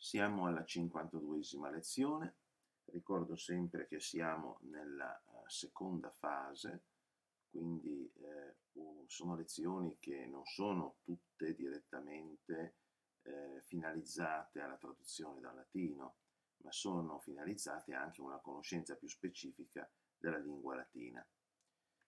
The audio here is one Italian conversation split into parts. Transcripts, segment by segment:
Siamo alla 52esima lezione, ricordo sempre che siamo nella uh, seconda fase, quindi eh, sono lezioni che non sono tutte direttamente eh, finalizzate alla traduzione dal latino, ma sono finalizzate anche a una conoscenza più specifica della lingua latina.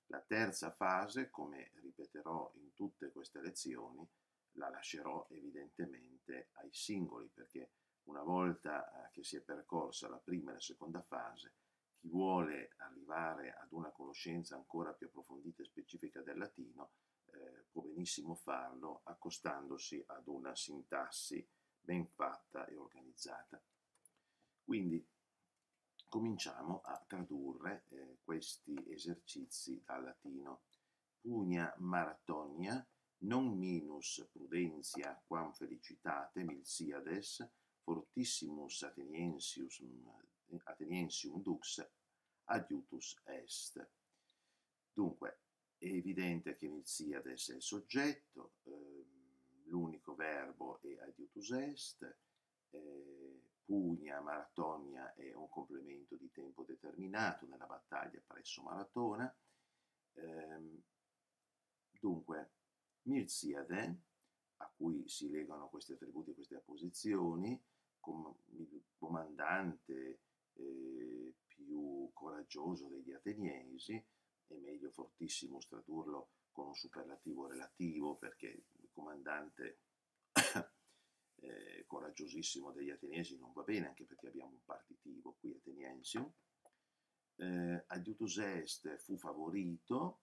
La terza fase, come ripeterò in tutte queste lezioni, la lascerò evidentemente ai singoli perché una volta eh, che si è percorsa la prima e la seconda fase, chi vuole arrivare ad una conoscenza ancora più approfondita e specifica del latino eh, può benissimo farlo accostandosi ad una sintassi ben fatta e organizzata. Quindi cominciamo a tradurre eh, questi esercizi dal latino. Pugna maratonia, non minus prudentia quam felicitate milsiades, fortissimus Ateniensium, Ateniensium dux adiutus est. Dunque, è evidente che Milziades è il soggetto, eh, l'unico verbo è adiutus est, eh, pugna, maratonia è un complemento di tempo determinato nella battaglia presso Maratona. Eh, dunque, Milziade, a cui si legano questi attributi, queste apposizioni, com- comandante eh, più coraggioso degli ateniesi, è meglio fortissimo tradurlo con un superlativo relativo perché il comandante eh, coraggiosissimo degli ateniesi non va bene anche perché abbiamo un partitivo qui ateniensium. Eh, Adiutus est fu favorito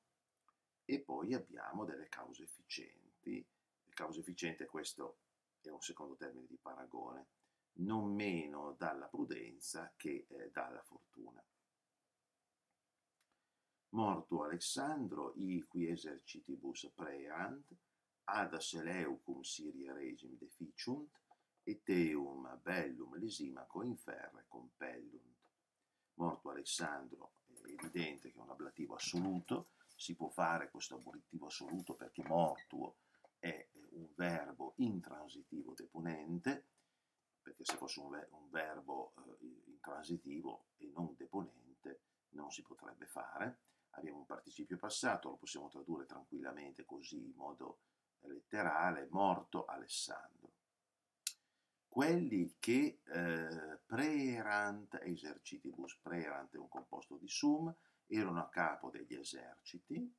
e poi abbiamo delle cause efficienti. Le cause efficienti, questo è un secondo termine di paragone, non meno dalla prudenza che eh, dalla fortuna. Morto Alessandro, i qui exercitibus preant, ad Seleucum Siria regim deficiunt, et eum bellum lisimaco inferre compellunt. Morto Alessandro, è evidente che è un ablativo assoluto, si può fare questo ablativo assoluto perché mortuo è un verbo intransitivo deponente, perché se fosse un, ver- un verbo eh, intransitivo e non deponente non si potrebbe fare. Abbiamo un participio passato, lo possiamo tradurre tranquillamente così in modo letterale, morto Alessandro. Quelli che eh, preerant exercitibus, preerant è un composto di sum, erano a capo degli eserciti,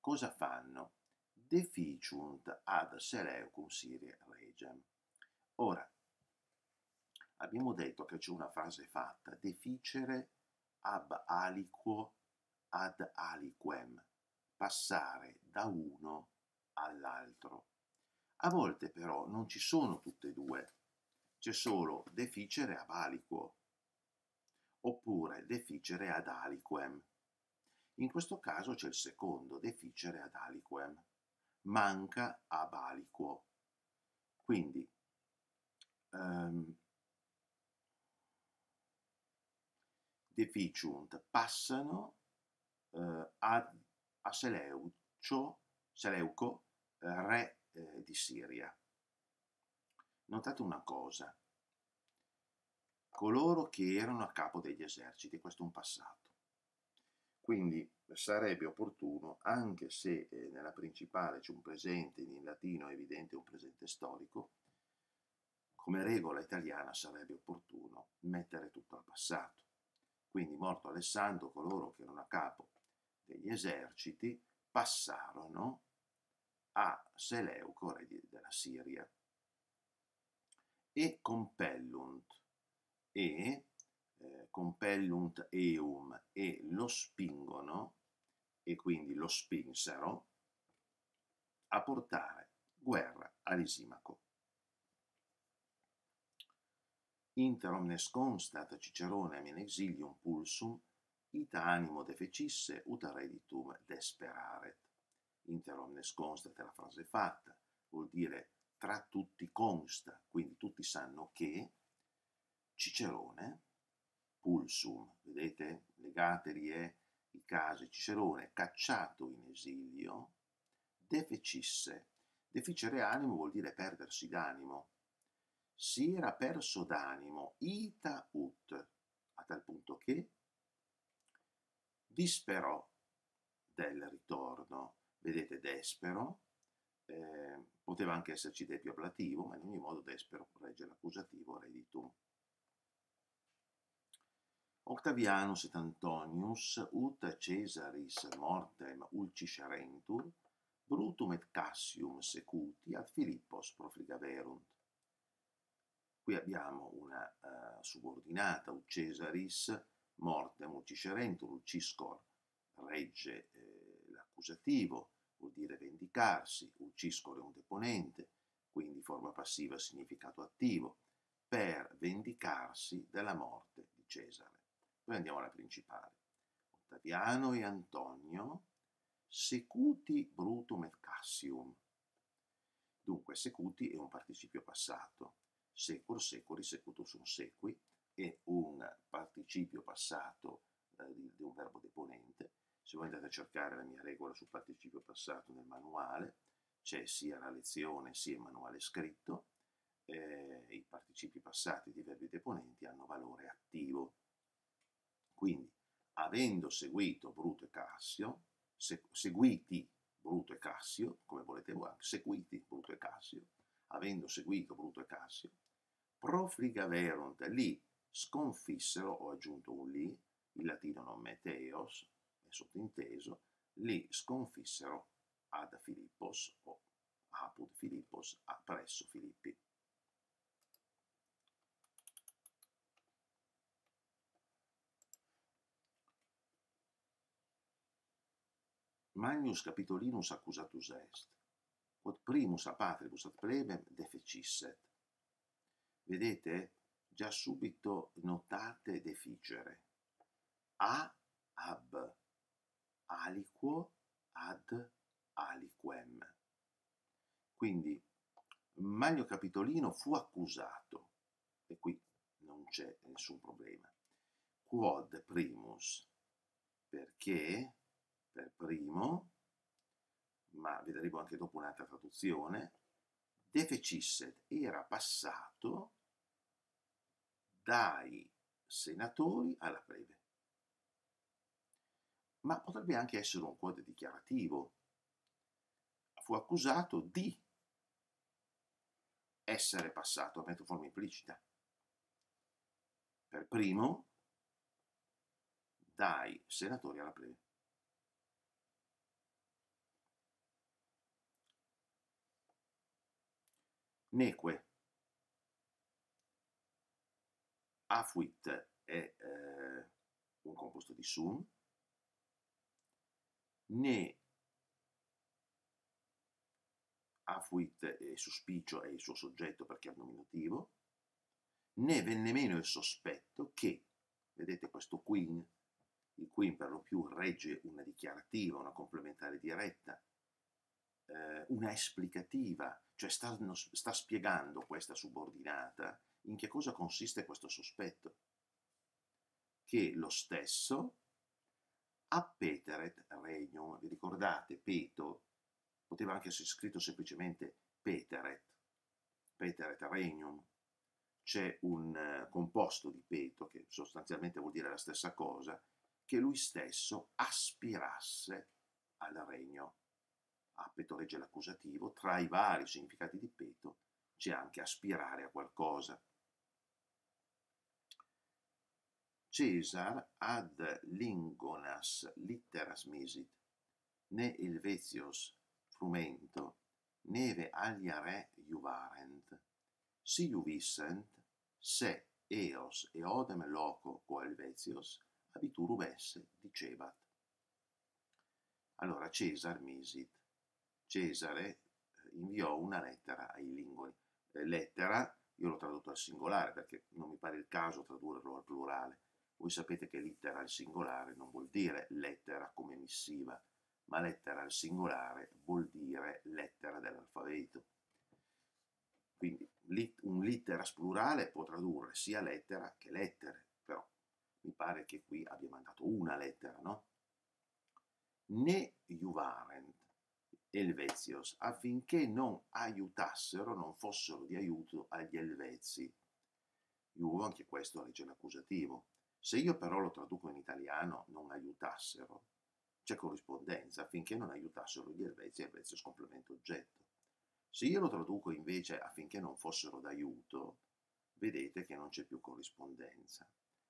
cosa fanno? Deficiunt ad Seleucum Siria regem. Ora, abbiamo detto che c'è una frase fatta, deficere ab aliquo ad aliquem, passare da uno all'altro. A volte però non ci sono tutte e due, c'è solo deficere ab aliquo oppure deficere ad aliquem. In questo caso c'è il secondo, deficere ad aliquem. Manca ab aliquo. Quindi um, deficiunt passano uh, a, a Seleucio, Seleuco, uh, re uh, di Siria. Notate una cosa, coloro che erano a capo degli eserciti, questo è un passato. Quindi sarebbe opportuno, anche se eh, nella principale c'è un presente in latino evidente un presente storico, come regola italiana sarebbe opportuno mettere tutto al passato. Quindi morto Alessandro, coloro che erano a capo degli eserciti passarono a Seleuco, re della Siria, e compellunt, e eh, compellunt eum e lo spingono, e quindi lo spinsero, a portare guerra a Lisimaco. Inter omnes constat Cicerone in exilium pulsum, ita animo defecisse ut reditum desperaret. Inter omnes constat è la frase fatta, vuol dire tra tutti consta, quindi tutti sanno che Cicerone, pulsum, vedete, legateli e i casi, Cicerone cacciato in esilio, defecisse. Deficere animo vuol dire perdersi d'animo. si era perso d'animo ita ut, a tal punto che disperò del ritorno. Vedete, despero, eh, poteva anche esserci depio ablativo, ma in ogni modo despero regge l'accusativo reditum. Octavianus et Antonius ut Caesaris mortem ulciscerentur Brutum et Cassium secuti ad Philippos profligaverunt. Qui abbiamo una uh, subordinata, ut Cesaris, mortem ucciscerentur, ucciscor, regge eh, l'accusativo, vuol dire vendicarsi, ucciscor è un deponente, quindi forma passiva significato attivo, per vendicarsi della morte di Cesare. Poi andiamo alla principale. Ottaviano e Antonio secuti brutum et cassium. Dunque, secuti è un participio passato, secur, securi, secutus sunt sequi, è un participio passato eh, di, di, un verbo deponente. Se voi andate a cercare la mia regola sul participio passato nel manuale, c'è sia la lezione sia il manuale scritto, eh, i participi passati di verbi deponenti hanno valore attivo. Quindi, avendo seguito Bruto e Cassio, seguiti Bruto e Cassio, come volete voi, seguiti Bruto e Cassio, avendo seguito Bruto e Cassio, profligaverunt, lì sconfissero, ho aggiunto un lì, il latino non meteos, è sottinteso, lì sconfissero ad Filippos o apud Filippos presso Filippi. Magnus Capitolinus accusatus est, quod primus a patribus ad plebem deficisset. Vedete, già subito notate deficere. A ab aliquo ad aliquem. Quindi Magno Capitolino fu accusato, e qui non c'è nessun problema, quod primus, perché per primo, ma vedremo anche dopo un'altra traduzione, deficisset era passato dai senatori alla plebe. Ma potrebbe anche essere un quod dichiarativo. Fu accusato di essere passato, a metto forma implicita. Per primo, dai senatori alla plebe. Neque. Afuit è eh, un composto di sum. Ne afuit è suspicio, è il suo soggetto perché è un nominativo. Ne venne meno il sospetto che, vedete questo queen, il queen per lo più regge una dichiarativa, una complementare diretta, eh, una esplicativa, cioè sta, sta spiegando questa subordinata in che cosa consiste questo sospetto. Che lo stesso appeteret regnum, vi ricordate, peto, poteva anche essere scritto semplicemente peteret, peteret regnum, c'è un uh, composto di peto che sostanzialmente vuol dire la stessa cosa, che lui stesso aspirasse al regno Appeto regge l'accusativo, tra i vari significati di peto c'è anche aspirare a qualcosa. Cesar ad lingonas litteras misit, ne ilvetios frumento, neve alia re juvarent, si juvissent, se eos eodem loco coelvetios abiturum esse dicebat. Allora Cesar misit, Cesare eh, inviò una lettera ai Lingoni. Eh, lettera, io l'ho tradotto al singolare perché non mi pare il caso tradurlo al plurale. Voi sapete che lettera al singolare non vuol dire lettera come missiva, ma lettera al singolare vuol dire lettera dell'alfabeto. Quindi un litteras plurale può tradurre sia lettera che lettere, però mi pare che qui abbia mandato una lettera, no? Ne juvarent Elvezios affinché non aiutassero, non fossero di aiuto agli Elvezi. Iuvo, anche questo legge l'accusativo. Se io però lo traduco in italiano, non aiutassero, c'è corrispondenza affinché non aiutassero gli Elvezi, Elvezios complemento oggetto. Se io lo traduco invece affinché non fossero d'aiuto, vedete che non c'è più corrispondenza,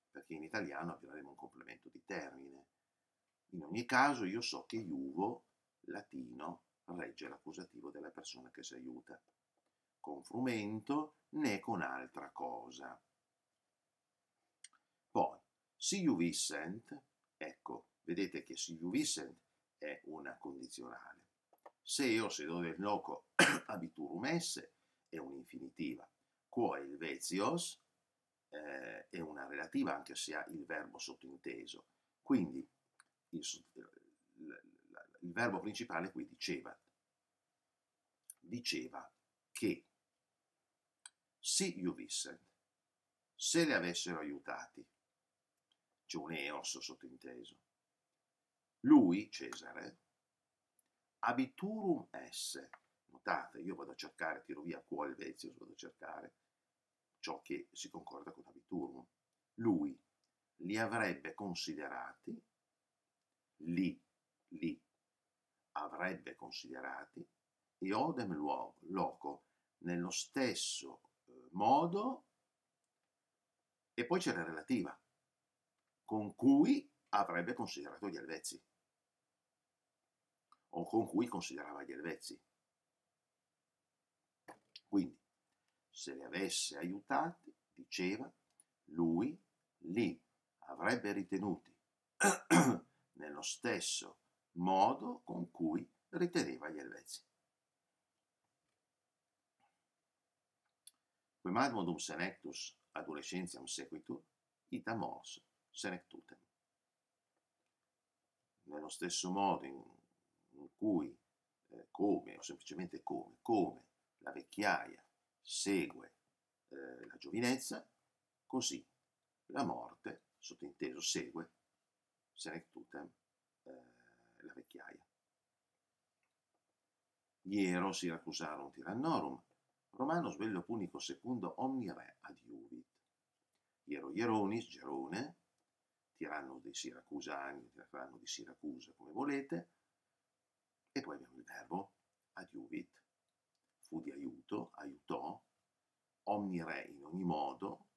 perché in italiano avremo un complemento di termine. In ogni caso io so che iuvo, latino, regge l'accusativo della persona che si aiuta, con frumento né con altra cosa. Poi, si juvissent, ecco, vedete che si juvissent è una condizionale. Se o se do del loco abiturum esse è un'infinitiva. Quo helvetios eh, è una relativa anche se ha il verbo sottointeso. Quindi il, il verbo principale qui diceva, diceva che si juvissent, se le avessero aiutati, c'è un eos sottinteso, lui, Cesare, abiturum esse, notate, io vado a cercare, tiro via il vezio, vado a cercare ciò che si concorda con abiturum. Lui li avrebbe considerati, li, li avrebbe considerati, e odem loco, nello stesso eh, modo, e poi c'è la relativa, con cui avrebbe considerato gli Elvezi, o con cui considerava gli Elvezi. Quindi, se li avesse aiutati, diceva, lui li avrebbe ritenuti nello stesso modo con cui riteneva gli Elvezi. Quemadmodum senectus adolescentiam sequitur, ita mors senectutem. Nello stesso modo in, in cui, eh, come, o semplicemente come, come la vecchiaia segue eh, la giovinezza, così la morte, sottinteso, segue senectutem eh, la vecchiaia. Iero Siracusarum tirannorum, Romanos bello punico secundo omni re adiuvit. Iero Ieronis, Gerone, tiranno dei Siracusani, tiranno di Siracusa, come volete, e poi abbiamo il verbo adiuvit, fu di aiuto, aiutò, omni re in ogni modo,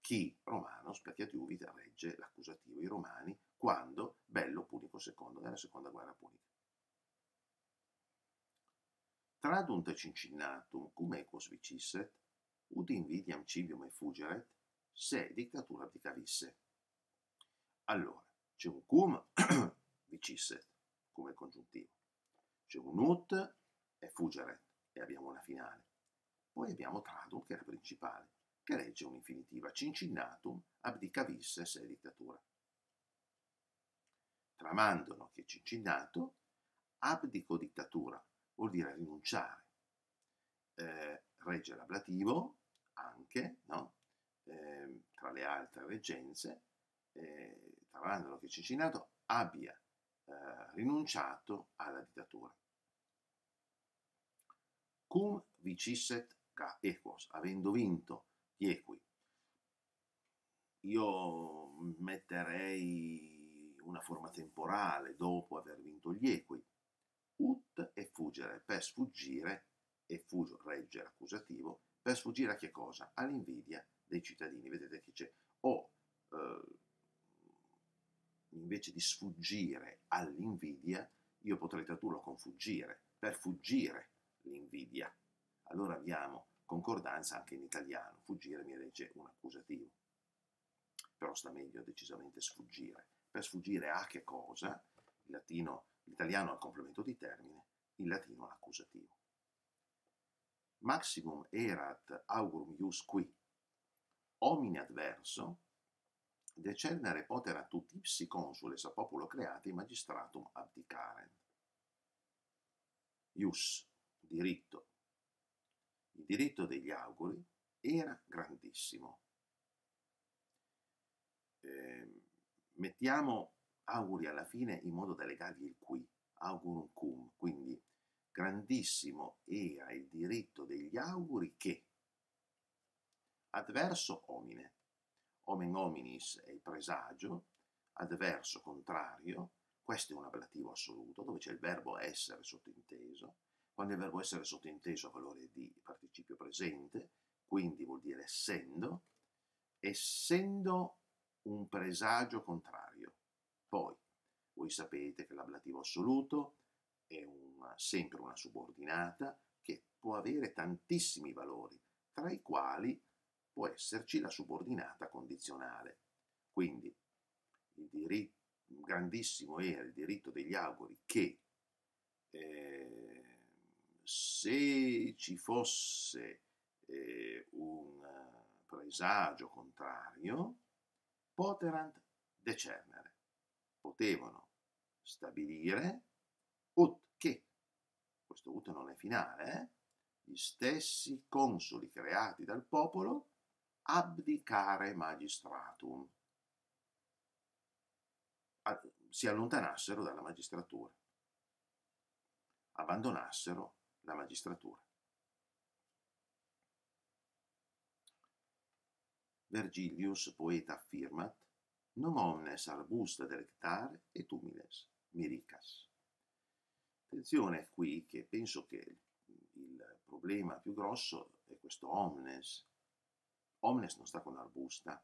chi Romanos, perché adiuvit regge l'accusativo i romani quando bello punico secondo nella seconda guerra punica. Tradunt cincinnatum cum equos vicisset, ut invidiam civium effugeret, se dictatura abdicavisse. Allora, c'è un cum vicisset come congiuntivo, c'è un ut effugeret e abbiamo una finale. Poi abbiamo tradunt che è la principale, che regge un'infinitiva cincinnatum abdicavisse se dittatura tramandano che Cincinnato abdico dittatura, vuol dire rinunciare, eh, regge l'ablativo anche, no? eh, tra le altre reggenze, eh, tramandano che Cincinnato abbia eh, rinunciato alla dittatura. Cum vicisset ca equos, avendo vinto gli equi. Io metterei una forma temporale dopo aver vinto gli equi. Ut e fuggere, per sfuggire, e fugio regge l'accusativo, per sfuggire a che cosa? All'invidia dei cittadini. Vedete che c'è o eh, invece di sfuggire all'invidia, io potrei tradurlo con fuggire, per fuggire l'invidia. Allora abbiamo concordanza anche in italiano, fuggire mi regge un accusativo, però sta meglio decisamente sfuggire per sfuggire a che cosa, il latino, l'italiano il complemento di termine, il latino l'accusativo. Maximum erat augurum ius qui, homine adverso, decernere potera tutti ipsi consules a populo creati magistratum abdicarent. Ius, diritto. Il diritto degli auguri era grandissimo. Eh, mettiamo auguri alla fine in modo da legargli il qui, augurum cum, quindi grandissimo era il diritto degli auguri che adverso homine, omen hominis è il presagio, adverso contrario, questo è un ablativo assoluto dove c'è il verbo essere sottinteso, quando il verbo essere sottinteso ha valore di participio presente, quindi vuol dire essendo, essendo un presagio contrario. Poi, voi sapete che l'ablativo assoluto è una, sempre una subordinata che può avere tantissimi valori, tra i quali può esserci la subordinata condizionale. Quindi il diritto grandissimo era il diritto degli auguri che eh, se ci fosse eh, un presagio contrario, poterant decernere, potevano stabilire ut che, questo ut non è finale, eh, gli stessi consoli creati dal popolo abdicare magistratum, si allontanassero dalla magistratura, abbandonassero la magistratura. Vergilius, poeta, affirmat, non omnes arbusta delectare et humiles, miricas. Attenzione qui che penso che il problema più grosso è questo omnes. Omnes non sta con arbusta.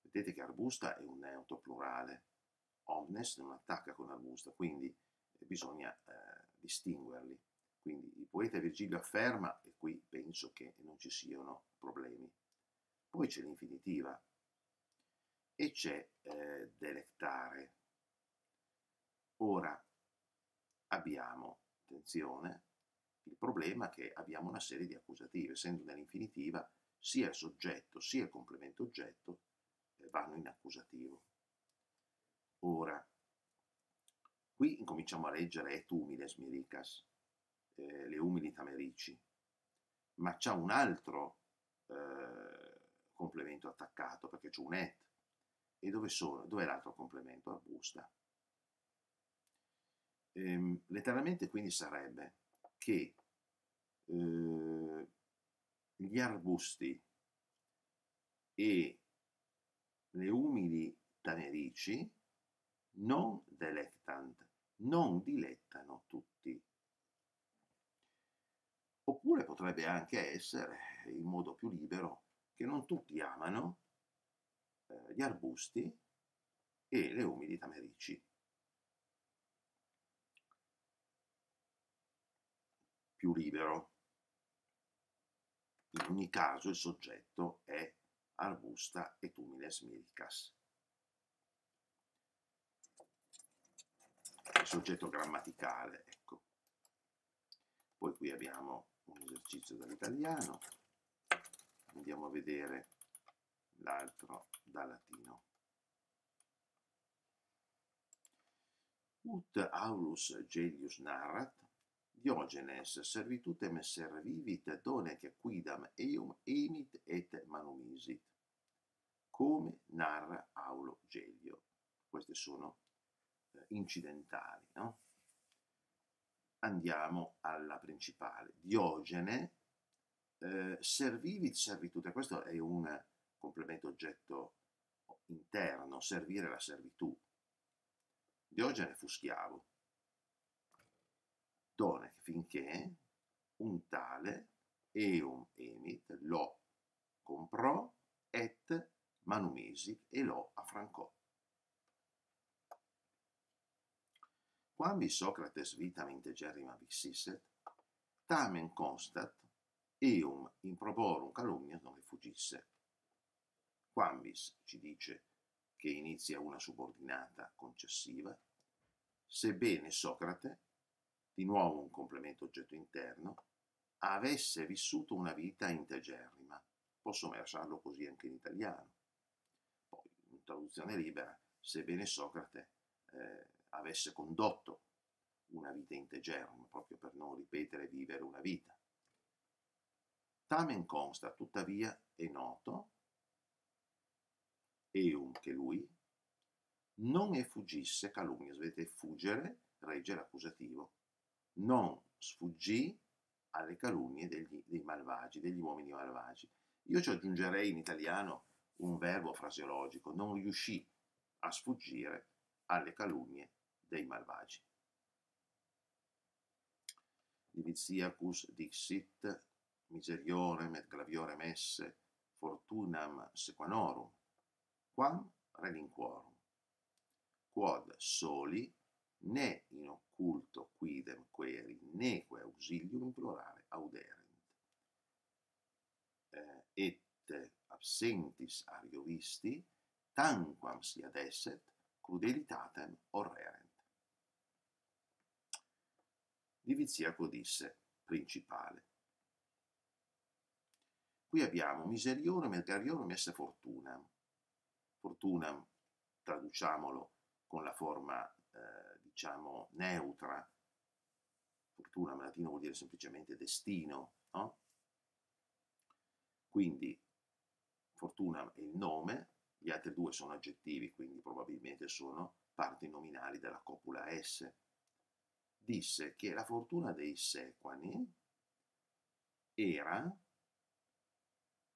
Vedete che arbusta è un neutro plurale. Omnes non attacca con arbusta, quindi bisogna eh, distinguerli. Quindi il poeta Virgilio afferma, e qui penso che non ci siano problemi. Poi c'è l'infinitiva e c'è eh, delectare. Ora abbiamo, attenzione, il problema che abbiamo una serie di accusative, essendo nell'infinitiva sia il soggetto sia il complemento oggetto eh, vanno in accusativo. Ora, qui incominciamo a leggere et humiles miricas, eh, le umili tamerici, ma c'è un altro eh, complemento attaccato perché c'è un et. E dove sono? Dov'è l'altro complemento? Arbusta. Ehm, letteralmente quindi sarebbe che eh, gli arbusti e le umili tanerici non delectant, non dilettano tutti. Oppure potrebbe anche essere, in modo più libero, che non tutti amano eh, gli arbusti e le umili tamerici. Più libero. In ogni caso il soggetto è arbusta et humiles miricas. Il soggetto grammaticale, ecco. Poi qui abbiamo un esercizio dall'italiano, andiamo a vedere l'altro da latino. Ut Aulus Gelius narrat, Diogenes servitutem servivit donec quidam eum emit et manumisit, come narra Aulo Gelio. Queste sono eh, incidentali, no? Andiamo alla principale. Diogene eh, servivit servitute, questo è un complemento oggetto interno, servire la servitù. Diogene fu schiavo. Donec finché un tale eum emit lo comprò et manumesi e lo affrancò. Quambi Socrates vitam integerrima vixisset, tamen constat eum improborum calumnia non rifugisse. Quambis ci dice che inizia una subordinata concessiva, sebbene Socrate, di nuovo un complemento oggetto interno, avesse vissuto una vita integerrima. Posso versarlo così anche in italiano. Poi, in traduzione libera, sebbene Socrate eh, avesse condotto una vita integerrima, proprio per non ripetere vivere una vita. Tamen consta, tuttavia, è noto, eum che lui, non effugisse calunnia, vedete, fuggere regge l'accusativo, non sfuggì alle calunnie degli, dei malvagi, degli uomini malvagi. Io ci aggiungerei in italiano un verbo fraseologico, non riuscì a sfuggire alle calunnie dei malvagi. Diviziacus dixit miseriorem et graviorem esse fortunam sequanorum, quam relinquorum, quod soli ne in occulto quidem queri neque auxilium in plurale auderent. Eh, et absentis ariovisti, tanquam si adesset, crudelitatem orrerent. Diviziaco disse, principale. Qui abbiamo miseriorum et gariorum esse fortunam. Fortunam, traduciamolo con la forma, eh, diciamo, neutra. Fortunam in latino vuol dire semplicemente destino, no? Quindi fortuna è il nome, gli altri due sono aggettivi, quindi probabilmente sono parti nominali della copula S. Disse che la fortuna dei sequani era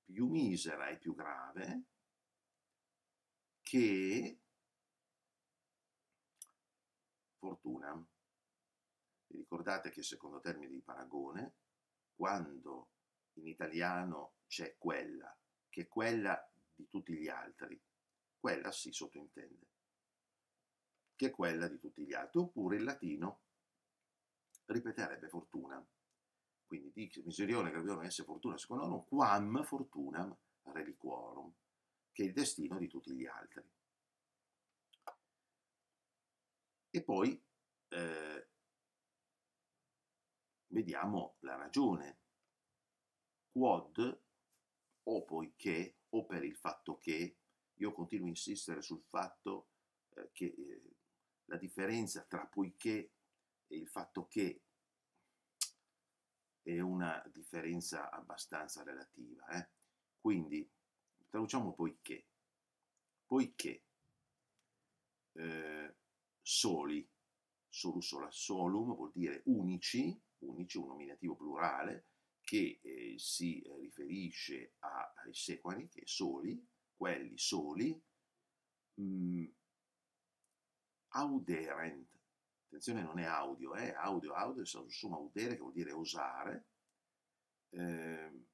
più misera e più grave che fortuna. Vi ricordate che secondo termini di paragone, quando in italiano c'è quella che quella di tutti gli altri. Quella si sottintende, che è quella di tutti gli altri. Oppure il latino ripeterebbe fortuna. Quindi dice miserione gravione esse fortuna secondo noi, quam fortunam reliquorum, che il destino di tutti gli altri. E poi eh, vediamo la ragione. Quod o poiché o per il fatto che io continuo a insistere sul fatto eh, che eh, la differenza tra poiché e il fatto che è una differenza abbastanza relativa. Eh? Quindi traduciamo poiché. Poiché eh, soli, solus sola solum vuol dire unici, unici, un nominativo plurale, che eh, si eh, riferisce a, ai sequani, che soli, quelli soli, mh, mm, auderent, attenzione non è audio, è eh, audio, audio, summa audere che vuol dire osare, eh,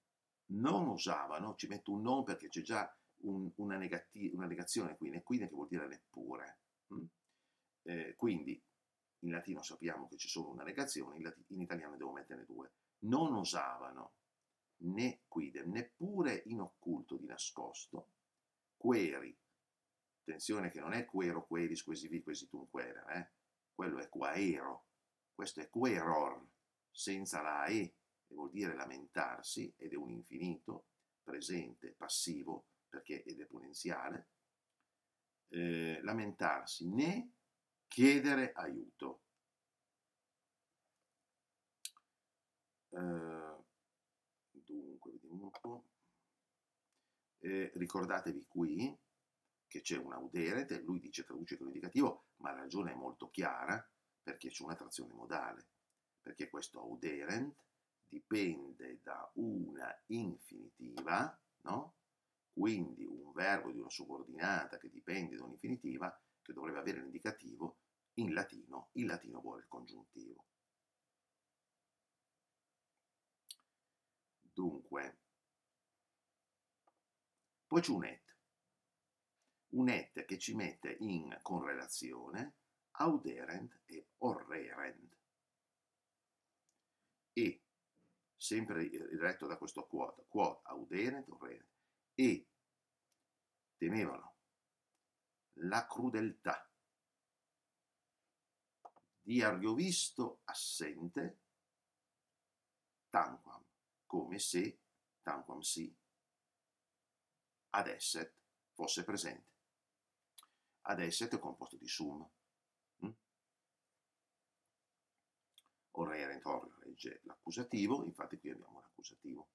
non osavano, ci metto un non perché c'è già un, una, negati- una, negazione qui, nequine che vuol dire neppure. Hm? Eh, quindi in latino sappiamo che c'è solo una negazione, in, lat- in italiano devo metterne due non osavano né quidem, neppure in occulto di nascosto, queri, attenzione che non è quero, queris, quesivi, quesitum quera, eh? quello è quaero, questo è queror, senza la e, e vuol dire lamentarsi, ed è un infinito, presente, passivo, perché ed esponenziale, eh, lamentarsi né chiedere aiuto. Eh, dunque, vediamo un po'. Eh, ricordatevi qui che c'è un auderet, lui dice traduce con indicativo, ma la ragione è molto chiara perché c'è una trazione modale, perché questo auderent dipende da una infinitiva, no? quindi un verbo di una subordinata che dipende da un'infinitiva che dovrebbe avere l'indicativo, in latino, il latino vuole il congiuntivo. Dunque, poi c'è un et. Un et che ci mette in correlazione auderent e orrerent. E, sempre retto da questo quod, quod auderent, orrerent, e temevano la crudeltà di ariovisto assente, tanquam come se, tanquam si, ad esset fosse presente. Ad esset è composto di sum. Mm? Ora era l'accusativo, infatti qui abbiamo l'accusativo.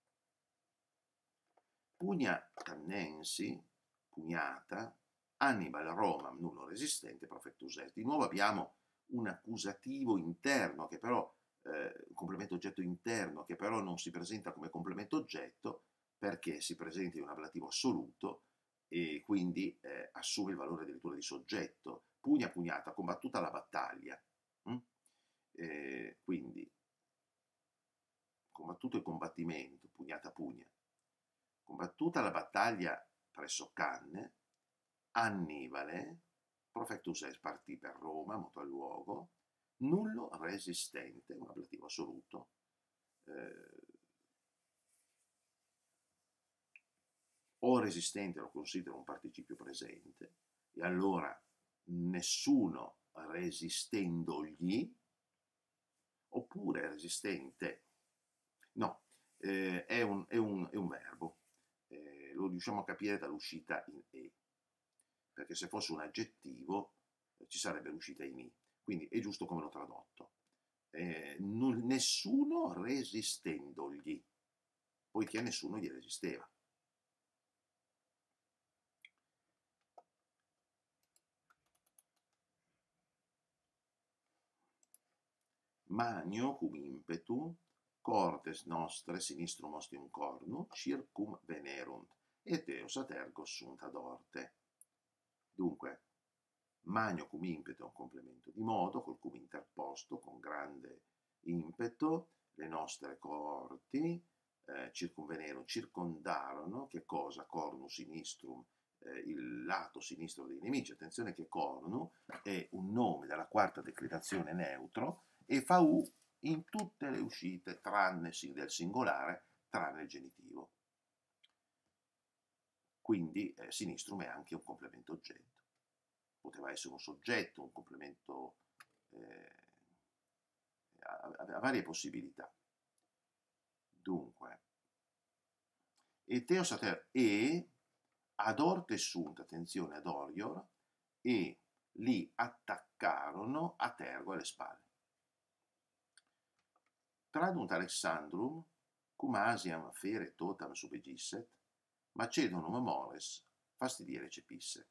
Pugna cannensi, pugnata, Annibal Romam, nullo resistente, profettus est. Di nuovo abbiamo un accusativo interno che però eh, un complemento oggetto interno che però non si presenta come complemento oggetto perché si presenta in un ablativo assoluto e quindi eh, assume il valore addirittura di soggetto. Pugna pugnata, combattuta la battaglia. Mm? Eh, quindi combattuto il combattimento, pugnata pugna. Combattuta la battaglia presso Canne, Annibale, profectus est partì per Roma, moto al luogo, nullo resistente, un ablativo assoluto, eh, o resistente lo considero un participio presente, e allora nessuno resistendogli, oppure resistente, no, eh, è, un, è, un, è, un, verbo, eh, lo riusciamo a capire dall'uscita in E, perché se fosse un aggettivo eh, ci sarebbe l'uscita in I, quindi è giusto come l'ho tradotto. Eh, non, nessuno resistendogli, poiché nessuno gli resisteva. Magno cum impetu, cortes nostre sinistrum ostium cornu, circum venerunt, et eos atergo sunt ad orte. Dunque, magno cum impeto è un complemento di modo, col cum interposto, con grande impeto, le nostre coorti, eh, circumvenerunt, circondarono, che cosa? Cornu sinistrum, eh, il lato sinistro dei nemici. Attenzione che cornu è un nome della quarta declinazione neutro, e fa U in tutte le uscite tranne del singolare, tranne il genitivo. Quindi eh, sinistrum è anche un complemento oggetto. Poteva essere un soggetto, un complemento, eh, varie possibilità. Dunque, e teosater e ad orte sunt, attenzione ad orior, e li attaccarono a tergo alle spalle. Tradunt Alexandrum, cum asiam fere totam subegisset, macedonum amores fastidire cepisse.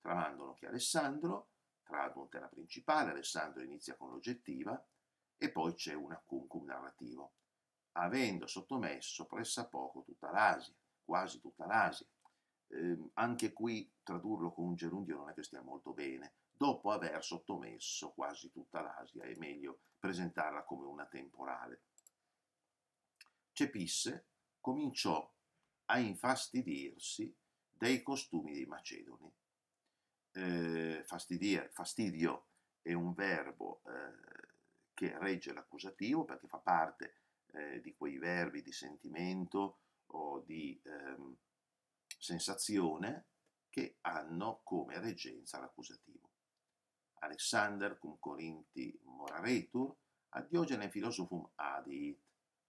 Tramandono che Alessandro, tradunt la principale, Alessandro inizia con l'oggettiva, e poi c'è un accum narrativo, avendo sottomesso pressappoco tutta l'Asia, quasi tutta l'Asia. Eh, anche qui tradurlo con un gerundio non è che stia molto bene, dopo aver sottomesso quasi tutta l'Asia, è meglio presentarla come una temporale. Cepisse cominciò a infastidirsi dei costumi dei Macedoni. Eh, fastidio è un verbo eh, che regge l'accusativo perché fa parte eh, di quei verbi di sentimento o di ehm, sensazione che hanno come reggenza l'accusativo. Alexander cum Corinti moraretur, ad Diogene filosofum adit,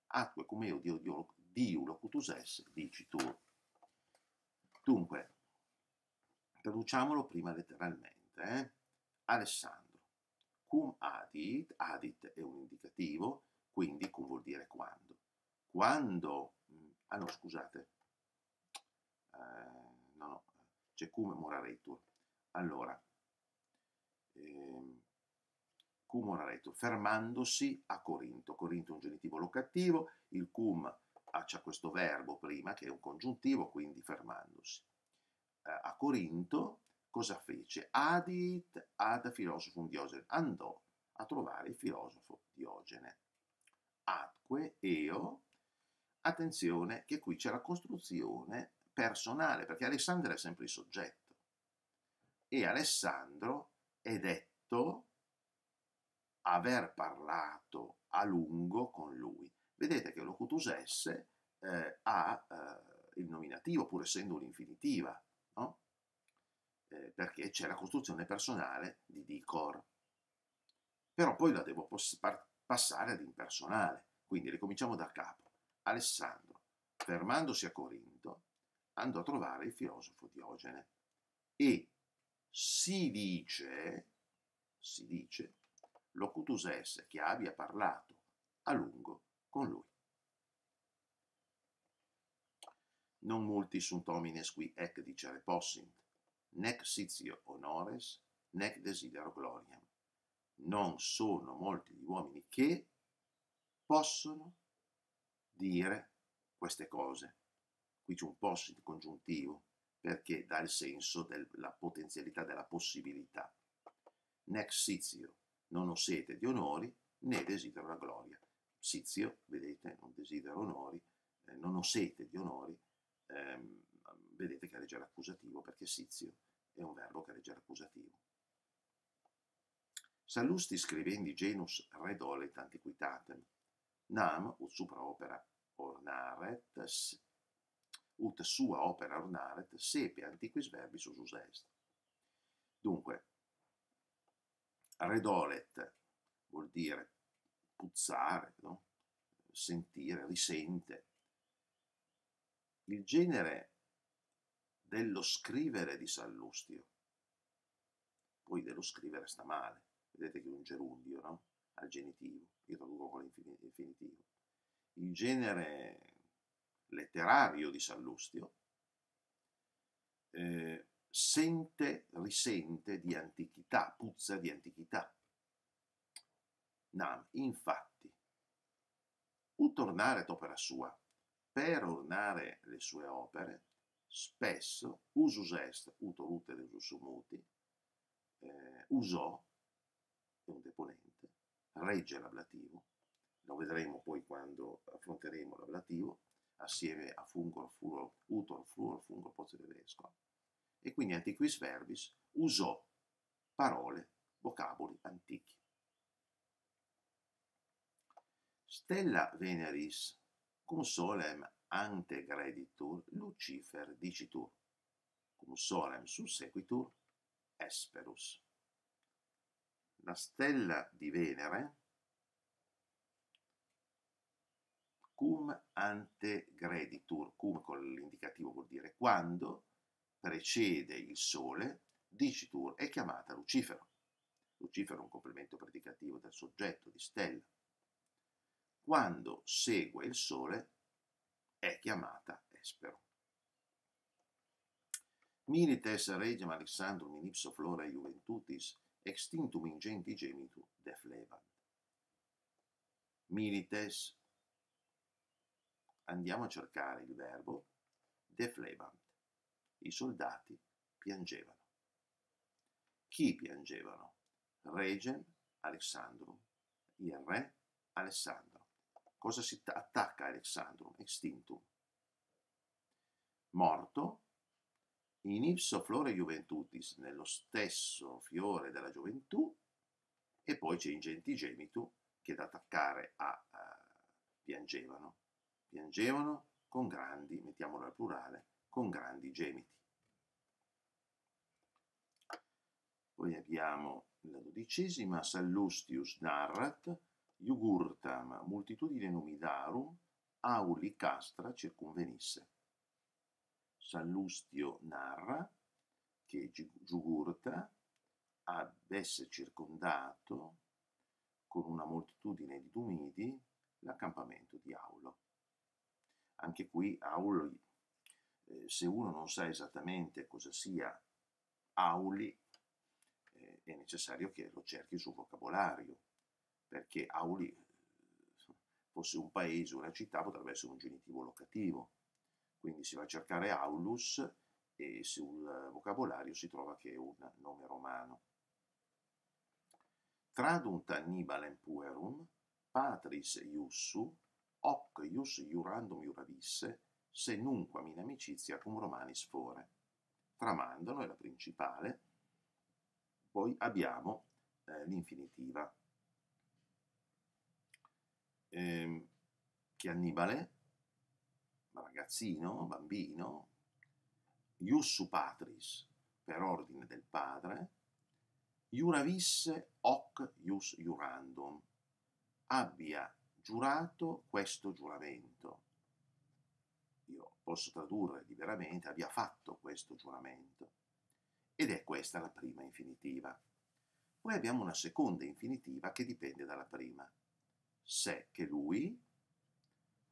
atque cum eo dio, dio, diu locutus esse, dicitur. Dunque, traduciamolo prima letteralmente. Eh? Alessandro, cum adit, adit è un indicativo, quindi cum vuol dire quando. Quando, mm, ah no scusate, eh, no no, c'è cum moraretur. Allora, eh, cum oraretur, fermandosi a Corinto. Corinto è un genitivo locativo, il cum c'è questo verbo prima che è un congiuntivo, quindi fermandosi. Eh, a Corinto cosa fece? Adit ad filosofum Diogene, andò a trovare il filosofo Diogene. Atque eo, attenzione che qui c'è la costruzione personale, perché Alessandro è sempre il soggetto e Alessandro è detto aver parlato a lungo con lui. Vedete che locutus esse eh, ha eh, il nominativo, pur essendo un'infinitiva, no? eh, perché c'è la costruzione personale di dicor. Però poi la devo passare ad impersonale, quindi ricominciamo da capo. Alessandro, fermandosi a Corinto, andò a trovare il filosofo Diogene e si dice, si dice, locutus esse che abbia parlato a lungo con lui. Non multi sunt homines qui ec dicere possint, nec sitio honores, nec desidero gloriam. Non sono molti gli uomini che possono dire queste cose. Qui c'è un posto congiuntivo perché dà il senso della potenzialità, della possibilità. Nex Sizio, non ho sete di onori né desidero la gloria. Sizio, vedete, non desidero onori, eh, non ho sete di onori, ehm, vedete che regge l'accusativo perché Sizio è un verbo che regge l'accusativo. Sallusti scrivendi genus redolet antiquitatem, nam ut supra opera ornaret, ut sua opera ornaret, sepe antiquis verbis usus est. Dunque, redolet vuol dire puzzare, no? sentire, risente. Il genere dello scrivere di Sallustio, poi dello scrivere sta male, vedete che è un gerundio, no? Al genitivo, io traduco con l'infinitivo. Il genere letterario di Sallustio eh, sente, risente di antichità, puzza di antichità. Nam, infatti, ut ornare opera sua, per ornare le sue opere, spesso usus est, ut rutere usus muti, eh, usò, è un deponente, regge l'ablativo, lo vedremo poi quando affronteremo l'ablativo, assieme a fungor, furor, utor, fluor, fungor, pozzo tedesco. E quindi antiquis verbis usò parole, vocaboli antichi. Stella Veneris, cum solem ante greditur, Lucifer dicitur, cum solem sussequitur, Esperus. La stella di Venere, cum ante greditur, cum con l'indicativo vuol dire quando precede il Sole, dicitur è chiamata Lucifero. Lucifero è un complemento predicativo del soggetto di stella quando segue il Sole è chiamata Espero. Milites regem Alexandrum in ipso flora juventutis extinctum ingenti gemitu deflebant. Milites, andiamo a cercare il verbo deflebant. I soldati piangevano. Chi piangevano? Regem Alexandrum, il re Alessandro. Cosa si attacca a Alexandrum? Extintum. Morto, in ipso flore juventutis, nello stesso fiore della gioventù, e poi c'è ingenti gemitu, che da attaccare a uh, piangevano. Piangevano con grandi, mettiamolo al plurale, con grandi gemiti. Poi abbiamo la dodicesima, Sallustius narrat, iugurtam multitudine numidarum auli castra circumvenisse. Sallustio narra che Giugurta avesse circondato con una moltitudine di Dumidi l'accampamento di Aulo. Anche qui Aulo, eh, se uno non sa esattamente cosa sia Auli, eh, è necessario che lo cerchi sul vocabolario perché Auli fosse un paese, una città, potrebbe essere un genitivo locativo. Quindi si va a cercare Aulus e sul vocabolario si trova che è un nome romano. Tradunt Annibalem puerum, patris iussu, hoc ius iurandum iuravisse, se nunquam in amicizia cum romanis fore. Tramandano è la principale, poi abbiamo eh, l'infinitiva. Eh, che Annibale, ragazzino, bambino, iussu patris, per ordine del padre, iuravisse hoc ius iurandum, abbia giurato questo giuramento. Io posso tradurre liberamente, abbia fatto questo giuramento. Ed è questa la prima infinitiva. Poi abbiamo una seconda infinitiva che dipende dalla prima se che lui,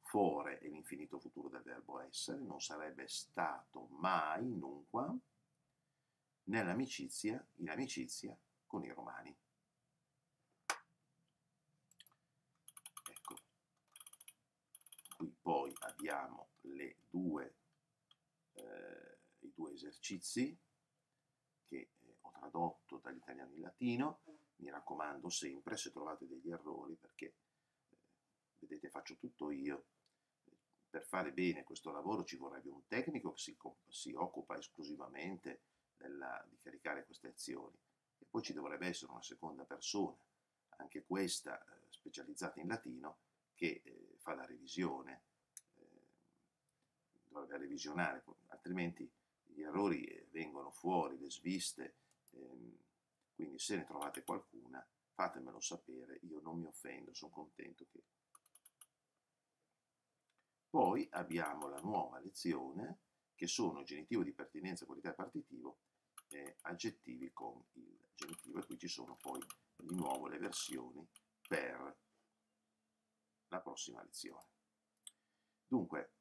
fore è l'infinito futuro del verbo essere, non sarebbe stato mai, nunca, nell'amicizia, in amicizia con i romani. Ecco, poi abbiamo due, eh, i due esercizi che eh, ho tradotto dall'italiano in latino. Mi raccomando sempre se trovate degli errori perché eh, vedete faccio tutto io. Per fare bene questo lavoro ci vorrebbe un tecnico che si, si occupa esclusivamente della, di caricare queste azioni e poi ci dovrebbe essere una seconda persona, anche questa eh, specializzata in latino, che eh, fa la revisione, dovrebbe revisionare, altrimenti gli errori eh, vengono fuori, le sviste, ehm, quindi se ne trovate qualcuna fatemelo sapere, io non mi offendo, sono contento che... Poi abbiamo la nuova lezione, che sono genitivo di pertinenza, qualità e partitivo, eh, aggettivi con il genitivo, e qui ci sono poi di nuovo le versioni per la prossima lezione. Dunque,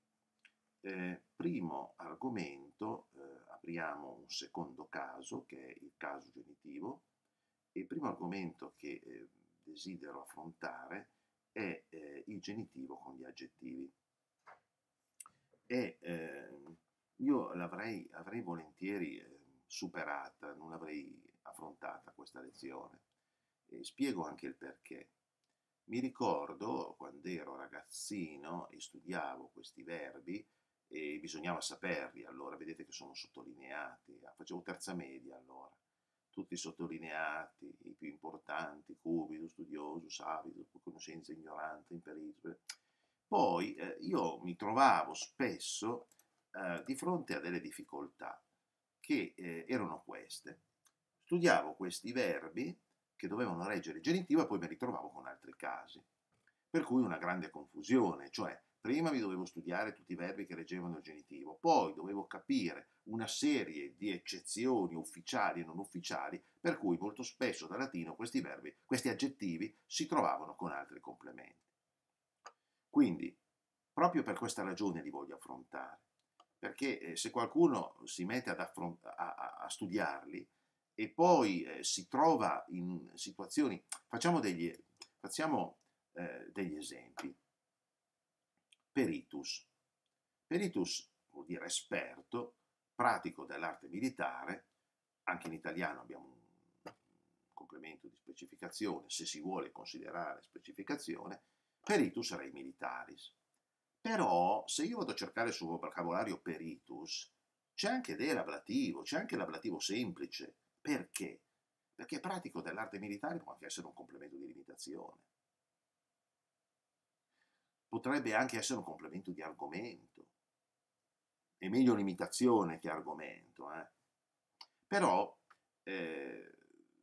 eh, primo argomento, eh, apriamo un secondo caso che è il caso genitivo il primo argomento che eh, desidero affrontare è eh, il genitivo con gli aggettivi. E ehm, io l'avrei avrei volentieri ehm, superata, non l'avrei affrontata questa lezione e spiego anche il perché. Mi ricordo quando ero ragazzino e studiavo questi verbi e bisognava saperli, allora vedete che sono sottolineati, ah, facevo terza media allora, tutti sottolineati, i più importanti, cubido, studioso, savido, conoscenza ignorante, imperito. Poi eh, io mi trovavo spesso eh, di fronte a delle difficoltà che eh, erano queste. Studiavo questi verbi che dovevano reggere il genitivo e poi mi ritrovavo con altri casi. Per cui una grande confusione, cioè prima mi dovevo studiare tutti i verbi che reggevano il genitivo, poi dovevo capire una serie di eccezioni ufficiali e non ufficiali, per cui molto spesso da latino questi verbi, questi aggettivi si trovavano con altri complementi. Quindi, proprio per questa ragione li voglio affrontare, perché eh, se qualcuno si mette a, a, a studiarli, e poi eh, si trova in situazioni, facciamo degli, facciamo, eh, degli esempi. Peritus. Peritus vuol dire esperto, pratico dell'arte militare, anche in italiano abbiamo un complemento di specificazione, se si vuole considerare specificazione, peritus rei militaris. Però se io vado a cercare sul vocabolario peritus, c'è anche dell'ablativo, c'è anche l'ablativo semplice, perché? Perché pratico dell'arte militare può anche essere un complemento di limitazione. Potrebbe anche essere un complemento di argomento. È meglio limitazione che argomento. Eh? Però eh,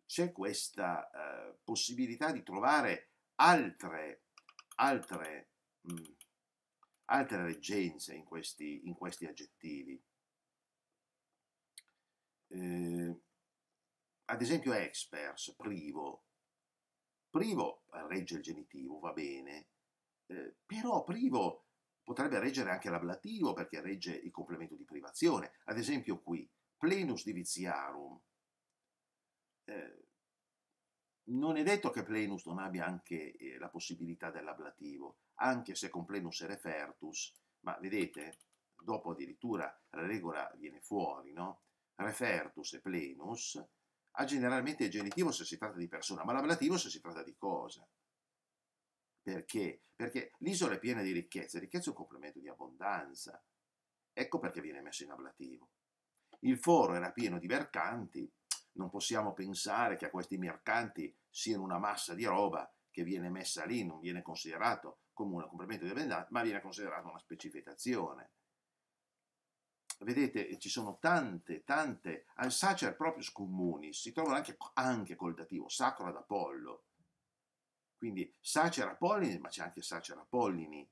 c'è questa eh, possibilità di trovare altre, altre, mh, mm, altre reggenze in questi, in questi aggettivi. Eh, ad esempio expers, privo. Privo regge il genitivo, va bene, eh, però privo potrebbe reggere anche l'ablativo perché regge il complemento di privazione. Ad esempio qui, plenus diviziarum. Eh, non è detto che plenus non abbia anche eh, la possibilità dell'ablativo, anche se con plenus e refertus, ma vedete, dopo addirittura la regola viene fuori, no? Refertus e plenus ha generalmente il genitivo se si tratta di persona, ma l'ablativo se si tratta di cosa. Perché? Perché l'isola è piena di ricchezza, ricchezza è un complemento di abbondanza. Ecco perché viene messo in ablativo. Il foro era pieno di mercanti, non possiamo pensare che a questi mercanti siano una massa di roba che viene messa lì, non viene considerato come un complemento di abbondanza, ma viene considerato una specificazione vedete, ci sono tante, tante, al sacer proprio communis, si trovano anche, anche col dativo, sacro ad Apollo. Quindi sacer Apollini, ma c'è anche sacer Apollini.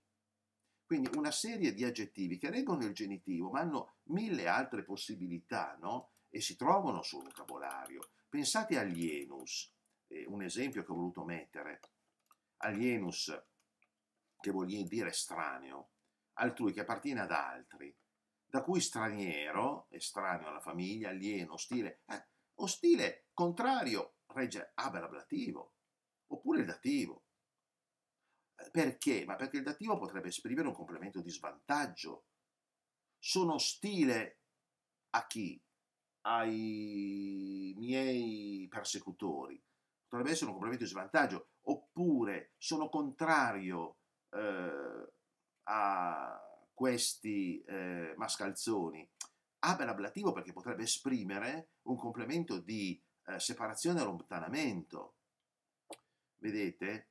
Quindi una serie di aggettivi che reggono il genitivo, ma hanno mille altre possibilità, no? E si trovano sul vocabolario. Pensate alienus, eh, un esempio che ho voluto mettere. Alienus, che vuol dire estraneo, altrui che appartiene ad altri da cui straniero, estraneo alla famiglia, alieno, ostile, eh, ostile, contrario, regge ablativo, oppure il dativo. Perché? Ma perché il dativo potrebbe esprimere un complemento di svantaggio. Sono ostile a chi? Ai miei persecutori. Potrebbe essere un complemento di svantaggio. Oppure sono contrario eh, a questi eh, mascalzoni. Abbia l'ablativo perché potrebbe esprimere un complemento di eh, separazione e allontanamento. Vedete?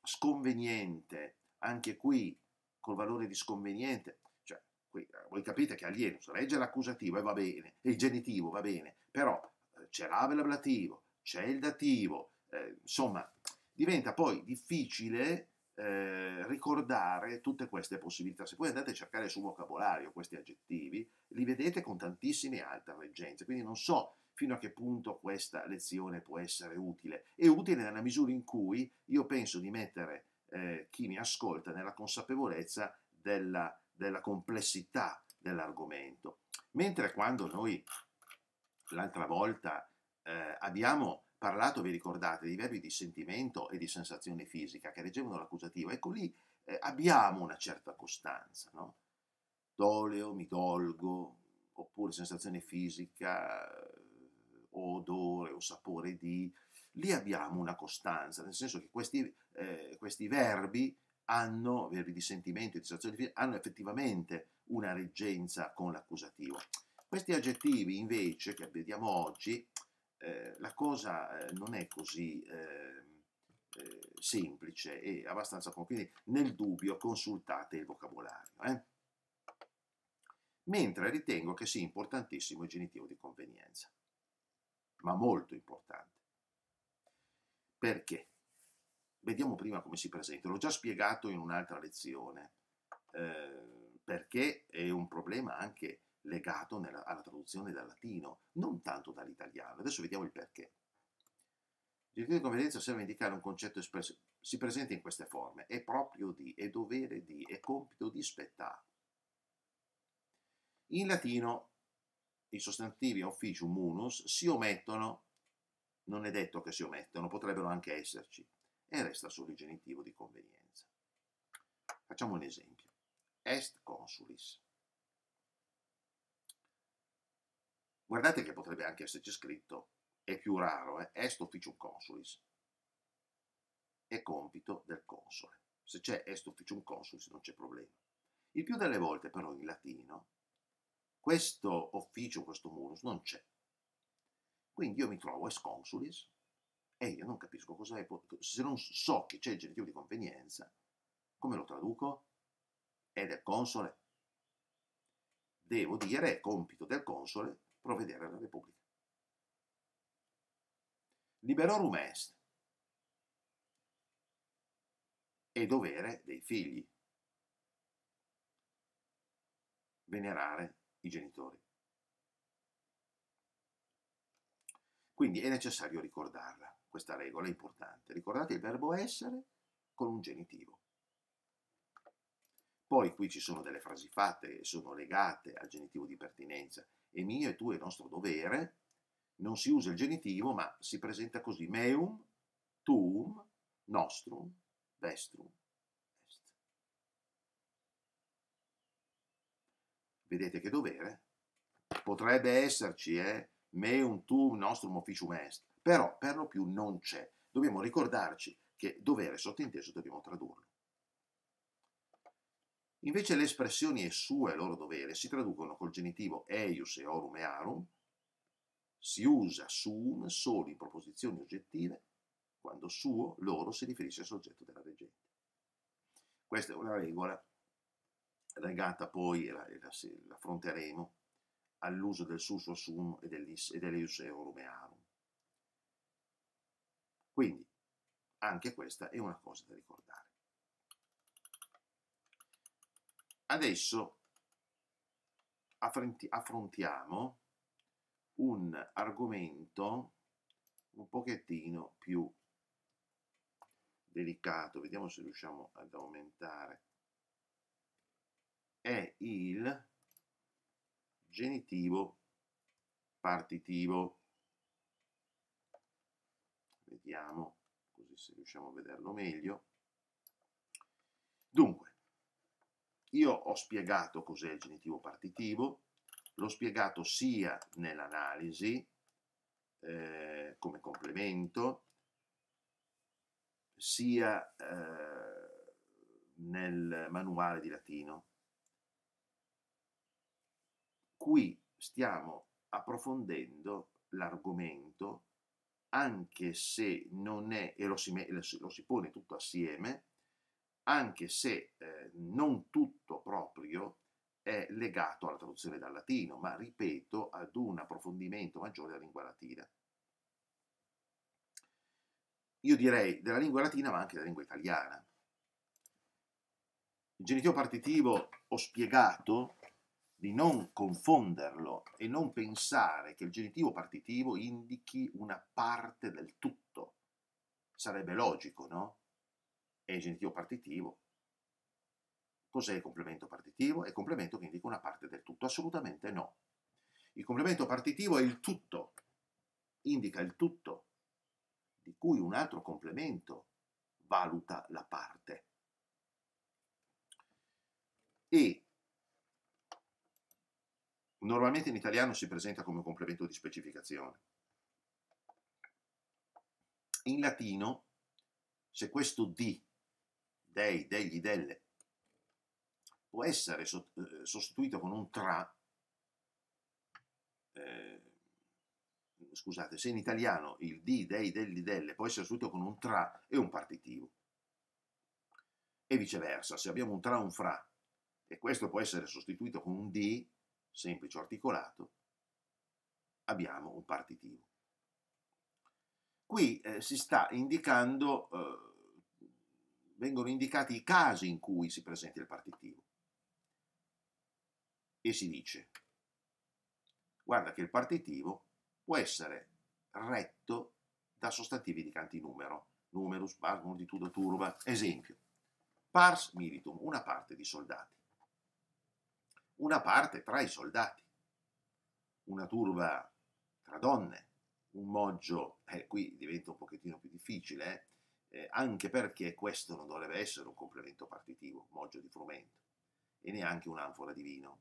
Sconveniente, anche qui col valore di sconveniente, cioè qui, eh, voi capite che alienus regge l'accusativo e va bene, e il genitivo va bene, però eh, c'è l'ablativo, c'è il dativo, eh, insomma diventa poi difficile eh, ricordare tutte queste possibilità. Se poi andate a cercare sul vocabolario questi aggettivi, li vedete con tantissime altre reggenze, quindi non so fino a che punto questa lezione può essere utile. È utile nella misura in cui io penso di mettere eh, chi mi ascolta nella consapevolezza della, della complessità dell'argomento. Mentre quando noi l'altra volta eh, abbiamo parlato, vi ricordate, di verbi di sentimento e di sensazione fisica che reggevano l'accusativo, ecco lì eh, abbiamo una certa costanza, no? Doleo, mi dolgo, oppure sensazione fisica, odore o sapore di, lì abbiamo una costanza, nel senso che questi, eh, questi verbi hanno, verbi di sentimento e di sensazione, hanno effettivamente una reggenza con l'accusativo. Questi aggettivi invece che vediamo oggi, eh, la cosa eh, non è così eh, eh, semplice e abbastanza quindi nel dubbio consultate il vocabolario. Eh. Mentre ritengo che sia importantissimo il genitivo di convenienza ma molto importante. Perché? Vediamo prima come si presenta. L'ho già spiegato in un'altra lezione, eh, perché è un problema anche legato nella, alla traduzione dal latino, non tanto dall'italiano. Adesso vediamo il perché. Il diritto di convenienza serve a indicare un concetto espresso, si presenta in queste forme, è proprio di, è dovere di, è compito di spettare. In latino i sostantivi officium munus si omettono, non è detto che si omettono, potrebbero anche esserci, e resta solo il genitivo di convenienza. Facciamo un esempio. Est consulis. Guardate che potrebbe anche esserci scritto, è più raro, eh? est officium consulis. È compito del console. Se c'è est officium consulis non c'è problema. Il più delle volte però in latino questo ufficio, questo munus non c'è. Quindi io mi trovo es consulis e io non capisco cosa è, se non so che c'è il genitivo di convenienza, come lo traduco? È del console. Devo dire è compito del console provvedere alla Repubblica. Liberorum est è dovere dei figli venerare i genitori. Quindi è necessario ricordarla, questa regola è importante. Ricordate il verbo essere con un genitivo. Poi qui ci sono delle frasi fatte sono legate al genitivo di pertinenza. È mio e tu è nostro dovere. Non si usa il genitivo, ma si presenta così. Meum, tuum, nostrum, vestrum, Vedete che dovere? Potrebbe esserci, eh? Me un tu nostrum officium est, però per lo più non c'è. Dobbiamo ricordarci che dovere sottinteso dobbiamo tradurlo. Invece le espressioni e suo e loro dovere si traducono col genitivo eius e orum e arum, si usa sum solo in proposizioni oggettive, quando suo, loro si riferisce al soggetto della reggente. Questa è una regola legata poi, la, la, la affronteremo, all'uso del sus sum e dell'eus eorum earum. Quindi, anche questa è una cosa da ricordare. Adesso affrontiamo un argomento un pochettino più delicato, vediamo se riusciamo ad aumentare è il genitivo partitivo. Vediamo, così se riusciamo a vederlo meglio. Dunque, io ho spiegato cos'è il genitivo partitivo, l'ho spiegato sia nell'analisi eh, come complemento, sia eh, nel manuale di latino. Qui stiamo approfondendo l'argomento anche se non è, e lo si, lo si pone tutto assieme, anche se eh, non tutto proprio è legato alla traduzione dal latino, ma ripeto, ad un approfondimento maggiore della lingua latina. Io direi della lingua latina, ma anche della lingua italiana. Il genitivo partitivo ho spiegato di non confonderlo e non pensare che il genitivo partitivo indichi una parte del tutto. Sarebbe logico, no? È il genitivo partitivo. Cos'è il complemento partitivo? È il complemento che indica una parte del tutto. Assolutamente no. Il complemento partitivo è il tutto, indica il tutto, di cui un altro complemento valuta la parte. E Normalmente in italiano si presenta come complemento di specificazione. In latino, se questo di, dei, degli, delle, può essere eh, sostituito con un tra, eh, scusate, se in italiano il di, dei, degli, delle può essere sostituito con un tra, è un partitivo. E viceversa, se abbiamo un tra, un fra, e questo può essere sostituito con un di, semplice articolato, abbiamo un partitivo. Qui eh, si sta indicando, eh, vengono indicati i casi in cui si presenta il partitivo. E si dice, guarda che il partitivo può essere retto da sostantivi di cantinumero, numerus, pars, moltitudo, turba. Esempio, pars militum, una parte di soldati una parte tra i soldati, una turba tra donne, un moggio, eh, qui diventa un pochettino più difficile, eh, eh, anche perché questo non dovrebbe essere un complemento partitivo, moggio di frumento, e neanche un'anfora di vino.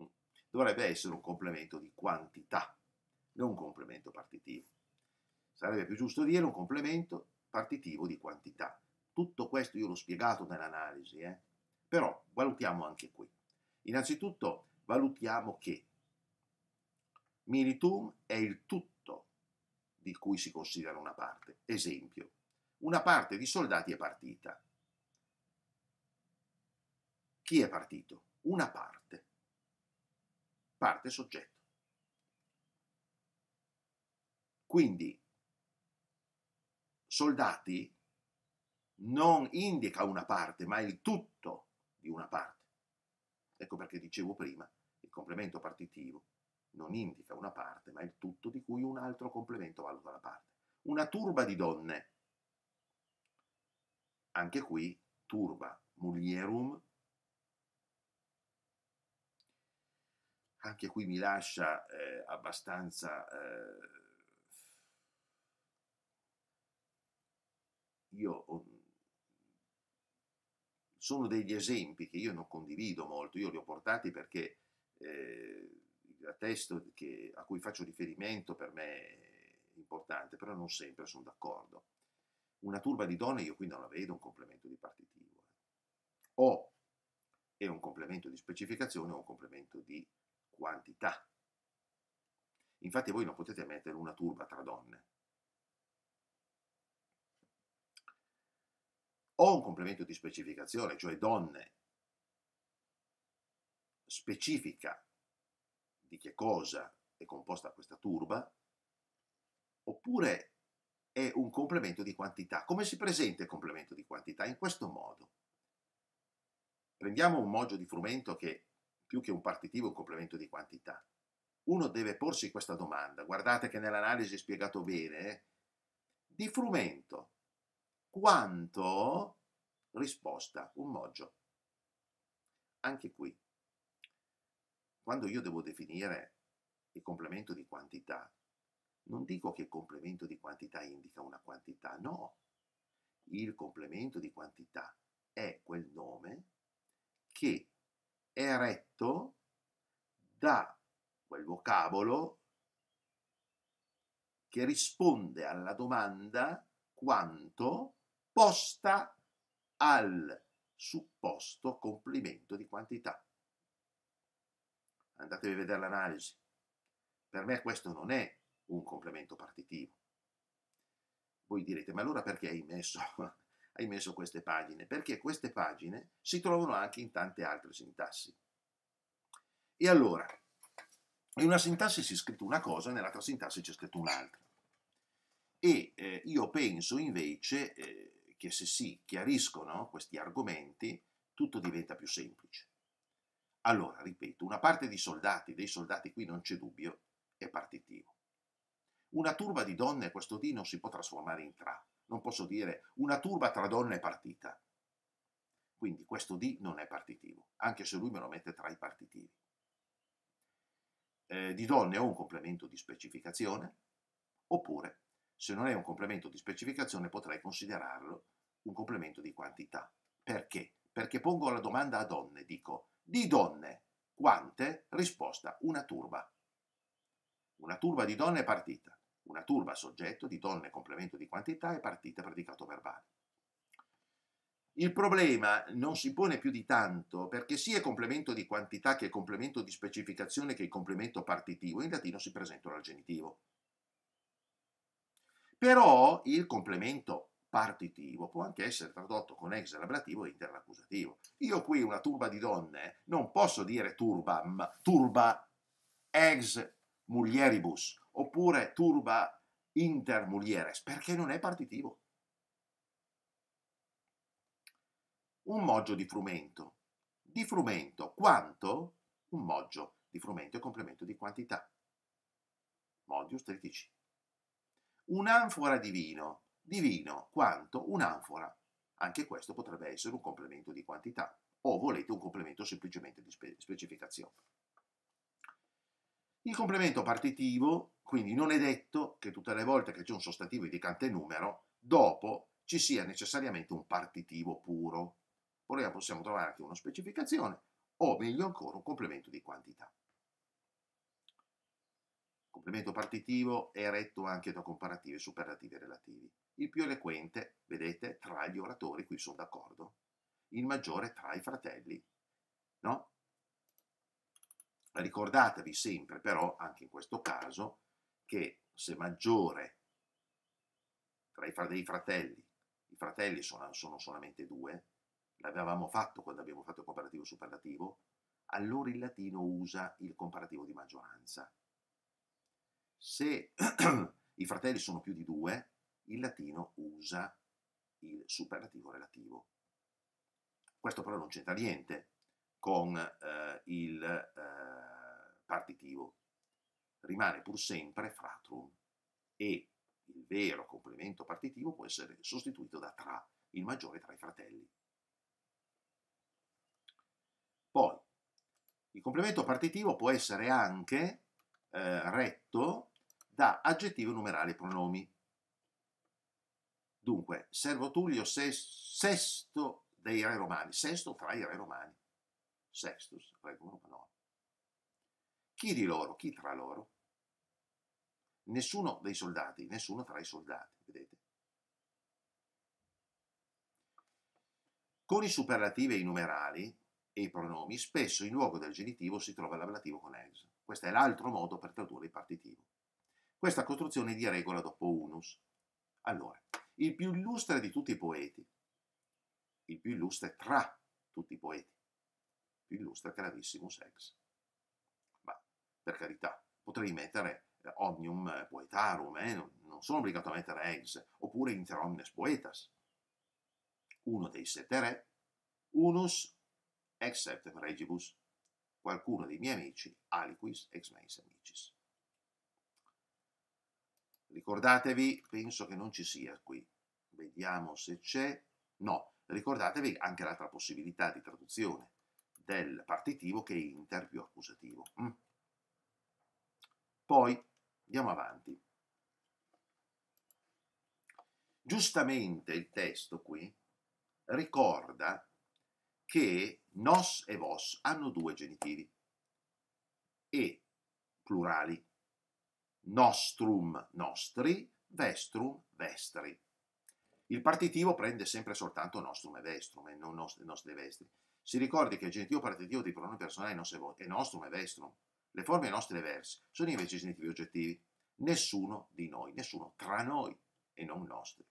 Mm. Dovrebbe essere un complemento di quantità, non un complemento partitivo. Sarebbe più giusto dire un complemento partitivo di quantità. Tutto questo io l'ho spiegato nell'analisi, eh? però valutiamo anche qui. Innanzitutto valutiamo che militum è il tutto di cui si considera una parte. Esempio, una parte di soldati è partita. Chi è partito? Una parte. Parte soggetto. Quindi soldati non indica una parte, ma il tutto di una parte. Ecco perché dicevo prima, il complemento partitivo non indica una parte, ma il tutto di cui un altro complemento valuta la parte. Una turba di donne. Anche qui, turba, mulierum. Anche qui mi lascia eh, abbastanza... Eh, io sono degli esempi che io non condivido molto, io li ho portati perché eh, il testo che, a cui faccio riferimento per me è importante, però non sempre sono d'accordo. Una turba di donne io qui non la vedo un complemento di partitivo. O è un complemento di specificazione o un complemento di quantità. Infatti voi non potete mettere una turba tra donne, o un complemento di specificazione, cioè donne, specifica di che cosa è composta questa turba, oppure è un complemento di quantità. Come si presenta il complemento di quantità? In questo modo. Prendiamo un moggio di frumento che più che un partitivo è un complemento di quantità. Uno deve porsi questa domanda, guardate che nell'analisi è spiegato bene, eh? di frumento quanto risposta un moggio. Anche qui, quando io devo definire il complemento di quantità, non dico che il complemento di quantità indica una quantità, no. Il complemento di quantità è quel nome che è retto da quel vocabolo che risponde alla domanda quanto posta al supposto complemento di quantità. Andatevi a vedere l'analisi. Per me questo non è un complemento partitivo. Voi direte, ma allora perché hai messo, hai messo queste pagine? Perché queste pagine si trovano anche in tante altre sintassi. E allora, in una sintassi si è scritto una cosa, nell'altra sintassi c'è scritto un'altra. E eh, io penso invece eh, che se si chiariscono questi argomenti, tutto diventa più semplice. Allora, ripeto, una parte di soldati, dei soldati qui non c'è dubbio, è partitivo. Una turba di donne, questo D non si può trasformare in tra. Non posso dire una turba tra donne è partita. Quindi questo D non è partitivo, anche se lui me lo mette tra i partitivi. Eh, di donne ho un complemento di specificazione, oppure se non è un complemento di specificazione potrei considerarlo un complemento di quantità. Perché? Perché pongo la domanda a donne, dico di donne quante? Risposta una turba. Una turba di donne è partita. Una turba soggetto di donne complemento di quantità è partita predicato verbale. Il problema non si pone più di tanto perché sia complemento di quantità che complemento di specificazione che il complemento partitivo in latino si presentano al genitivo. Però il complemento partitivo può anche essere tradotto con ex ablativo e interaccusativo. Io qui una turba di donne non posso dire turbam, turba ex mulieribus oppure turba inter mulieres perché non è partitivo. Un moggio di frumento. Di frumento quanto? Un moggio di frumento è complemento di quantità. Modius tritici un'anfora di vino. Di vino quanto? Un'anfora. Anche questo potrebbe essere un complemento di quantità o volete un complemento semplicemente di spe- specificazione. Il complemento partitivo, quindi non è detto che tutte le volte che c'è un sostantivo indicante numero, dopo ci sia necessariamente un partitivo puro. Poi possiamo trovare anche una specificazione o meglio ancora un complemento di quantità complemento partitivo è retto anche da comparativi, superlativi e relativi. Il più eloquente, vedete, tra gli oratori, qui sono d'accordo, il maggiore tra i fratelli, no? Ricordatevi sempre però, anche in questo caso, che se maggiore tra i dei fratelli, i fratelli sono, sono solamente due, l'avevamo fatto quando abbiamo fatto il comparativo superlativo, allora il latino usa il comparativo di maggioranza se i fratelli sono più di due, il latino usa il superlativo relativo. Questo però non c'entra niente con eh, il eh, partitivo. Rimane pur sempre fratrum e il vero complemento partitivo può essere sostituito da tra, il maggiore tra i fratelli. Poi, il complemento partitivo può essere anche eh, retto da aggettivo, numerali e pronomi. Dunque, Servo Tullio sesto dei re romani, sesto tra i re romani, sextus, regum romano. Chi di loro, chi tra loro? Nessuno dei soldati, nessuno tra i soldati, vedete? Con i superlativi e i numerali e i pronomi, spesso in luogo del genitivo si trova l'ablativo con ex. Questo è l'altro modo per tradurre il partitivo. Questa costruzione di regola dopo unus. Allora, il più illustre di tutti i poeti, il più illustre tra tutti i poeti, il più illustre gravissimus ex. Ma, per carità, potrei mettere eh, omnium poetarum, eh? non sono obbligato a mettere ex, oppure inter omnes poetas. Uno dei sette re, unus ex septem regibus, qualcuno dei miei amici, aliquis ex meis amicis. Ricordatevi, penso che non ci sia qui. Vediamo se c'è. No, ricordatevi anche l'altra possibilità di traduzione del partitivo che è inter più accusativo. Mm. Poi andiamo avanti. Giustamente il testo qui ricorda che nos e vos hanno due genitivi e plurali. Nostrum, nostri, vestrum, vestri. Il partitivo prende sempre soltanto nostrum e vestrum e non nostri, nostri vestri. Si ricordi che il genitivo partitivo dei pronomi personali è nostrum e vestrum. Le forme nostre e versi sono invece i genitivi oggettivi. Nessuno di noi, nessuno tra noi e non nostri.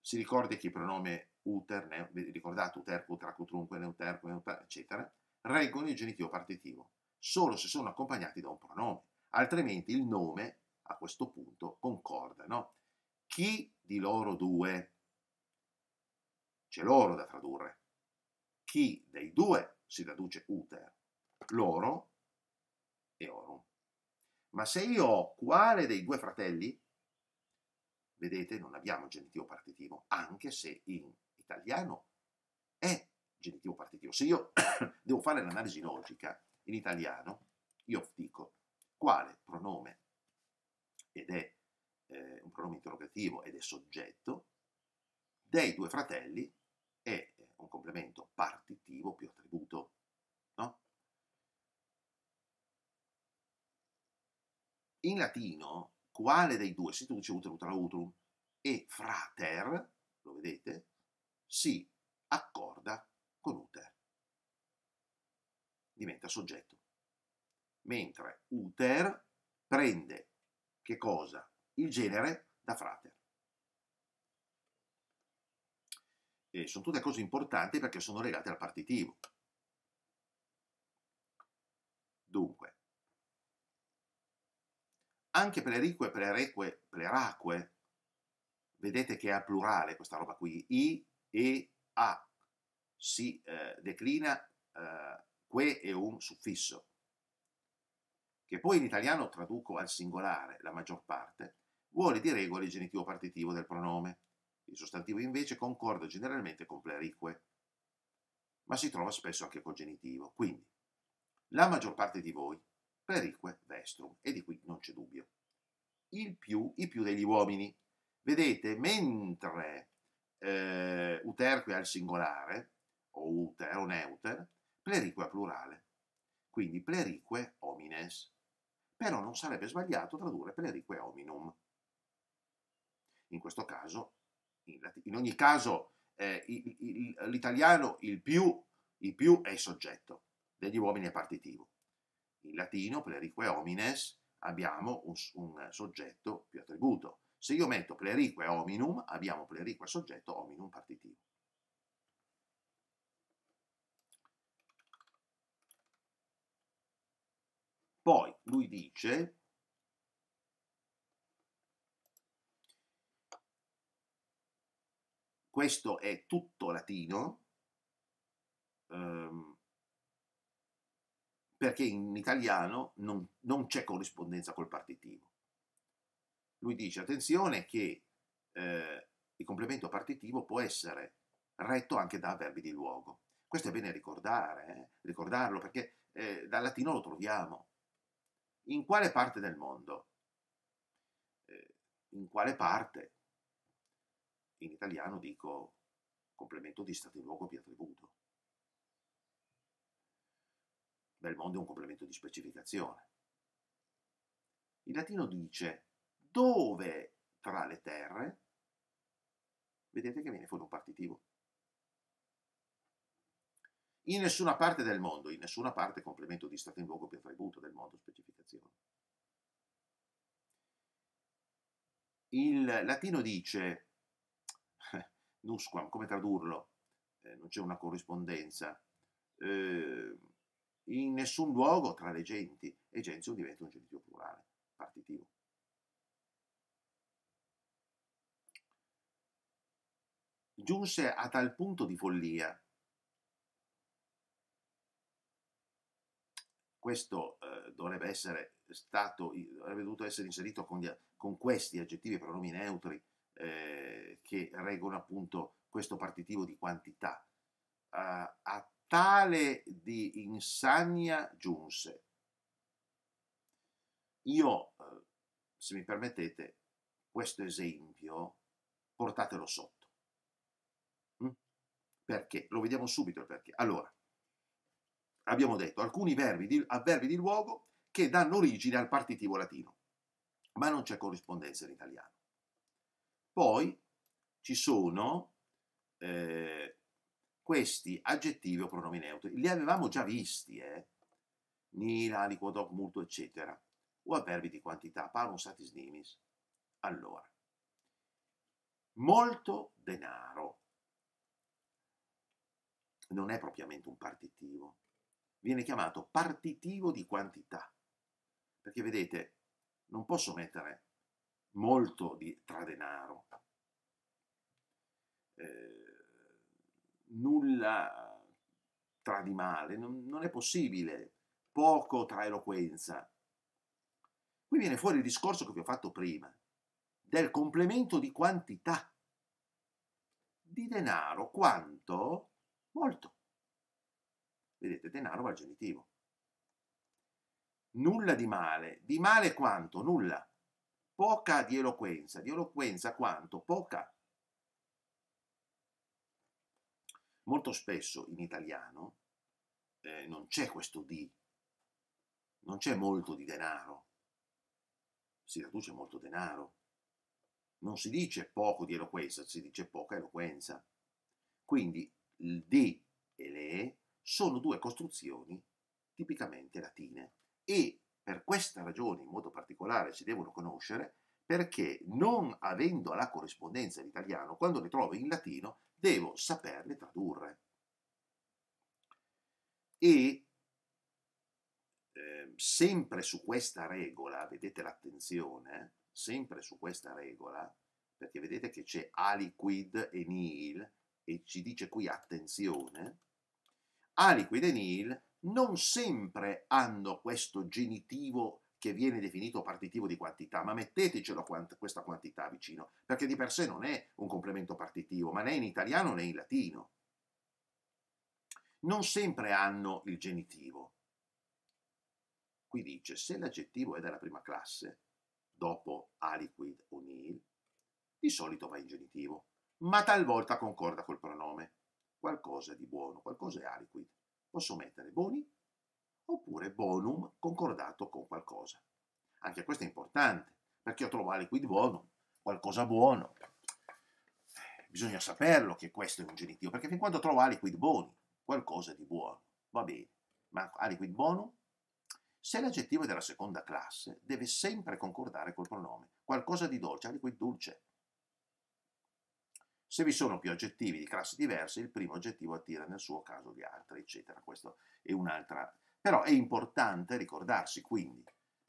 Si ricordi che i pronomi uter, ne, ricordate uter, utrac, utrunque, neuter, neuter, eccetera, reggono il genitivo partitivo, solo se sono accompagnati da un pronome, altrimenti il nome a questo punto concorda, no? Chi di loro due? C'è loro da tradurre. Chi dei due si traduce uter, loro e orum. Ma se io ho quale dei due fratelli, vedete, non abbiamo genitivo partitivo, anche se in italiano genitivo partitivo. Se io devo fare l'analisi logica in italiano, io dico quale pronome, ed è eh, un pronome interrogativo ed è soggetto, dei due fratelli è eh, un complemento partitivo più attributo. No? In latino, quale dei due si traduce utero, utero, utrum e frater, lo vedete, si accorda con uter. Diventa soggetto. Mentre uter prende che cosa? Il genere da frater. E sono tutte cose importanti perché sono legate al partitivo. Dunque, anche plerique, plereque, pleraque, vedete che è al plurale questa roba qui, i, e, a, si eh, declina eh, que e un suffisso, che poi in italiano traduco al singolare, la maggior parte, vuole di regola il genitivo partitivo del pronome. Il sostantivo invece concorda generalmente con plerique, ma si trova spesso anche col genitivo. Quindi, la maggior parte di voi, plerique vestrum, e di qui non c'è dubbio. Il più, i più degli uomini. Vedete, mentre eh, uterque al singolare, o uter o neuter, plerique a plurale. Quindi plerique homines. Però non sarebbe sbagliato tradurre plerique hominum. In questo caso, in, in ogni caso, eh, l'italiano il più, il più è il soggetto, degli uomini è partitivo. In latino, plerique homines, abbiamo un, un soggetto più attributo. Se io metto plerique hominum, abbiamo plerique soggetto hominum partitivo. Poi lui dice, questo è tutto latino, ehm, perché in italiano non, non, c'è corrispondenza col partitivo. Lui dice, attenzione che eh, il complemento partitivo può essere retto anche da verbi di luogo. Questo è bene ricordare, eh? ricordarlo, perché eh, dal latino lo troviamo. In quale parte del mondo? Eh, in quale parte? In italiano dico complemento di stato in luogo più attributo. Bel mondo è un complemento di specificazione. Il latino dice dove tra le terre, vedete che viene fuori un partitivo. In nessuna parte del mondo, in nessuna parte complemento di stato in luogo più attributo del mondo specificazione. Il latino dice, nusquam, come tradurlo? Eh, non c'è una corrispondenza. Eh, in nessun luogo tra le genti, e gentio diventa un genitivo plurale, partitivo. Giunse a tal punto di follia questo eh, dovrebbe essere stato, avrebbe dovuto essere inserito con, gli, con questi aggettivi e pronomi neutri eh, che reggono appunto questo partitivo di quantità. Uh, a tale di insania giunse. Io, eh, se mi permettete, questo esempio portatelo sotto. Mm? Perché? Lo vediamo subito il perché. Allora, abbiamo detto alcuni verbi di, avverbi di luogo che danno origine al partitivo latino, ma non c'è corrispondenza in italiano. Poi ci sono eh, questi aggettivi o pronomi neutri. Li avevamo già visti, eh? Nil, aliquo, doc, multo, eccetera. O avverbi di quantità, parum, satis, nimis. Allora, molto denaro non è propriamente un partitivo, viene chiamato partitivo di quantità, perché vedete, non posso mettere molto di, tra denaro, eh, nulla tra di male, non, non è possibile, poco tra eloquenza. Qui viene fuori il discorso che vi ho fatto prima, del complemento di quantità. Di denaro quanto? Molto. Vedete, denaro va al genitivo. Nulla di male. Di male quanto? Nulla. Poca di eloquenza. Di eloquenza quanto? Poca. Molto spesso in italiano eh, non c'è questo di, non c'è molto di denaro, si traduce molto denaro. Non si dice poco di eloquenza, si dice poca eloquenza. Quindi il di e le sono due costruzioni tipicamente latine e per questa ragione in modo particolare si devono conoscere perché non avendo la corrispondenza in italiano, quando le trovo in latino, devo saperle tradurre. E eh, sempre su questa regola, vedete l'attenzione, sempre su questa regola, perché vedete che c'è aliquid e nil, e ci dice qui attenzione, aliquid e nil non sempre hanno questo genitivo che viene definito partitivo di quantità, ma mettetecelo quant- questa quantità vicino, perché di per sé non è un complemento partitivo, ma né in italiano né in latino. Non sempre hanno il genitivo. Qui dice, se l'aggettivo è della prima classe, dopo aliquid o nil, di solito va in genitivo, ma talvolta concorda col pronome. Qualcosa di buono, qualcosa è aliquid. Posso mettere boni oppure bonum concordato con qualcosa. Anche questo è importante, perché io trovo aliquid bonum, qualcosa buono. Bisogna saperlo che questo è un genitivo, perché fin quando trovo aliquid boni, qualcosa di buono, va bene. Ma aliquid bonum, se l'aggettivo è della seconda classe, deve sempre concordare col pronome. Qualcosa di dolce, aliquid dulce. Se vi sono più aggettivi di classi diverse, il primo aggettivo attira nel suo caso gli altri, eccetera. Questo è un'altra però è importante ricordarsi quindi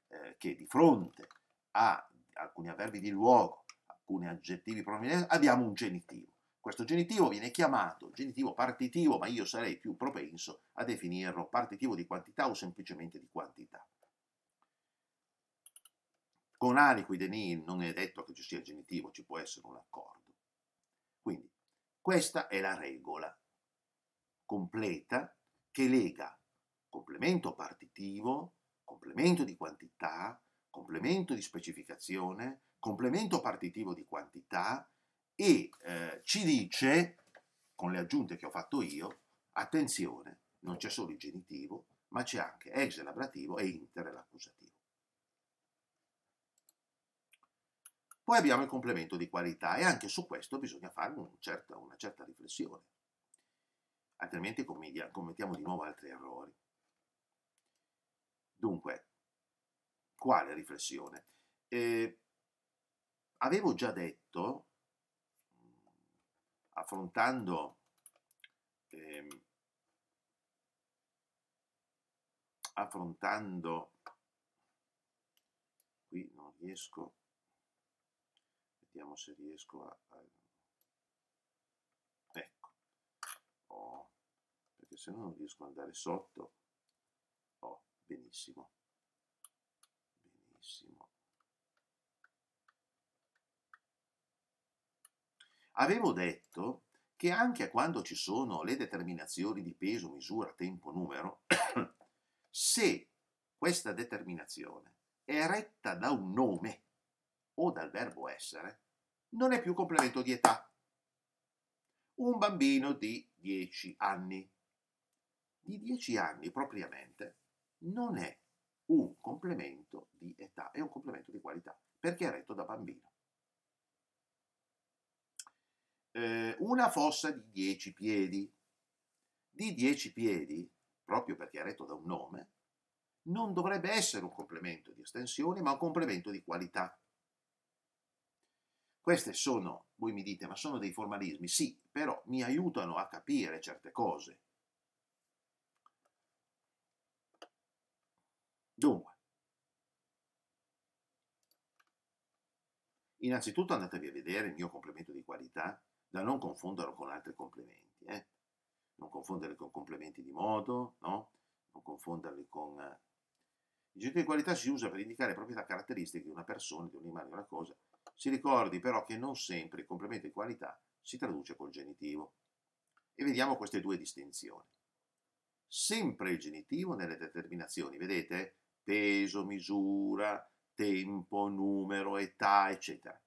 eh, che di fronte a alcuni avverbi di luogo, alcuni aggettivi prominenti, abbiamo un genitivo. Questo genitivo viene chiamato genitivo partitivo, ma io sarei più propenso a definirlo partitivo di quantità o semplicemente di quantità. Con aliquid e nil non è detto che ci sia genitivo, ci può essere un accordo. Quindi questa è la regola completa che lega complemento partitivo, complemento di quantità, complemento di specificazione, complemento partitivo di quantità e eh, ci dice, con le aggiunte che ho fatto io, attenzione, non c'è solo il genitivo, ma c'è anche ex l'ablativo e inter l'accusativo. Poi abbiamo il complemento di qualità e anche su questo bisogna fare un certa, una certa riflessione, altrimenti commettiamo di nuovo altri errori. Dunque, quale riflessione? Eh, avevo già detto, affrontando eh, affrontando qui non riesco vediamo se riesco a, a ecco oh, perché se no non riesco ad andare sotto Benissimo. Benissimo. Avevo detto che anche quando ci sono le determinazioni di peso, misura, tempo, numero, se questa determinazione è retta da un nome o dal verbo essere, non è più complemento di età. Un bambino di 10 anni, di 10 anni propriamente, non è un complemento di età, è un complemento di qualità, perché è retto da bambino. Eh, una fossa di 10 piedi, di 10 piedi, proprio perché è retto da un nome, non dovrebbe essere un complemento di estensione, ma un complemento di qualità. Queste sono, voi mi dite, ma sono dei formalismi? Sì, però mi aiutano a capire certe cose. Dunque, innanzitutto andatevi a vedere il mio complemento di qualità, da non confonderlo con altri complementi. Eh? Non confonderli con complementi di modo, no? non confonderli con... Eh... Il genere di qualità si usa per indicare proprietà caratteristiche di una persona, di un animale, di una cosa. Si ricordi però che non sempre il complemento di qualità si traduce col genitivo. E vediamo queste due distinzioni. Sempre il genitivo nelle determinazioni, vedete? peso, misura, tempo, numero, età, eccetera.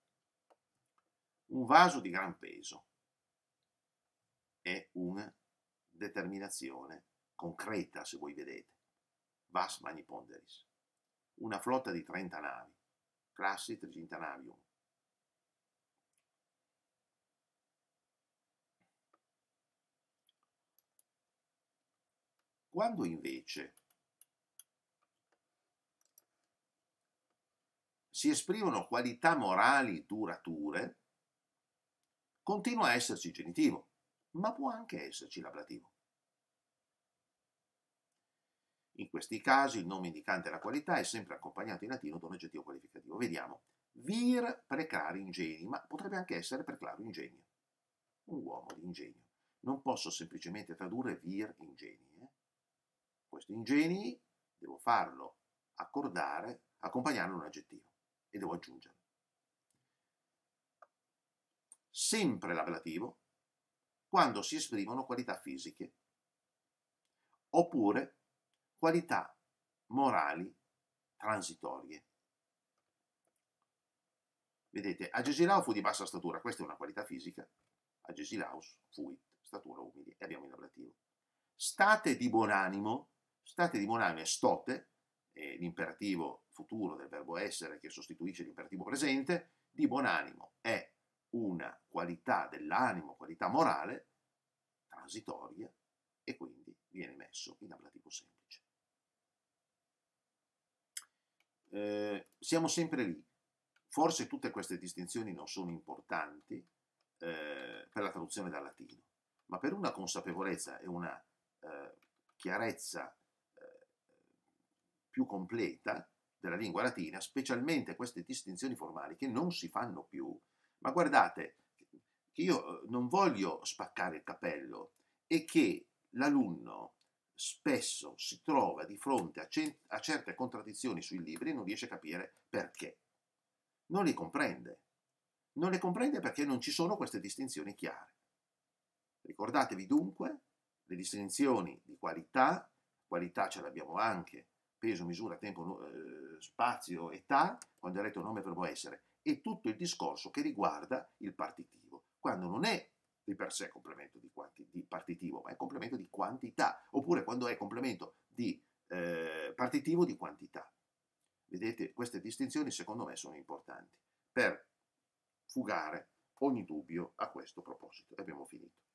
Un vaso di gran peso è una determinazione concreta, se voi vedete. Vas mani ponderis. Una flotta di 30 navi, classi Trigintanavium. Quando invece si esprimono qualità morali durature, continua a esserci genitivo, ma può anche esserci l'ablativo. In questi casi il nome indicante la qualità è sempre accompagnato in latino da un aggettivo qualificativo. Vediamo, vir precari ingeni, ma potrebbe anche essere preclaro ingegno, un uomo di ingegno. Non posso semplicemente tradurre vir ingeni. Questo ingeni devo farlo accordare, accompagnarlo un aggettivo e devo aggiungere. Sempre l'ablativo quando si esprimono qualità fisiche oppure qualità morali transitorie. Vedete, Agesilau fu di bassa statura, questa è una qualità fisica, Agesilaus fuit, statura umili, e abbiamo in ablativo. State di buon animo, state di è stote, eh, l'imperativo futuro del verbo essere che sostituisce l'imperativo presente, di buon animo è una qualità dell'animo, qualità morale, transitoria, e quindi viene messo in ablativo semplice. Eh, siamo sempre lì. Forse tutte queste distinzioni non sono importanti eh, per la traduzione dal latino, ma per una consapevolezza e una eh, chiarezza più completa della lingua latina, specialmente queste distinzioni formali che non si fanno più. Ma guardate, io eh, non voglio spaccare il capello e che l'alunno spesso si trova di fronte a, a certe contraddizioni sui libri e non riesce a capire perché. Non li comprende. Non le comprende perché non ci sono queste distinzioni chiare. Ricordatevi dunque le distinzioni di qualità, qualità ce l'abbiamo anche peso, misura, tempo, eh, spazio, età, quando è letto nome, verbo essere, e tutto il discorso che riguarda il partitivo, quando non è di per sé complemento di, quanti, di partitivo, ma è complemento di quantità, oppure quando è complemento di eh, partitivo di quantità. Vedete, queste distinzioni secondo me sono importanti per fugare ogni dubbio a questo proposito. E abbiamo finito.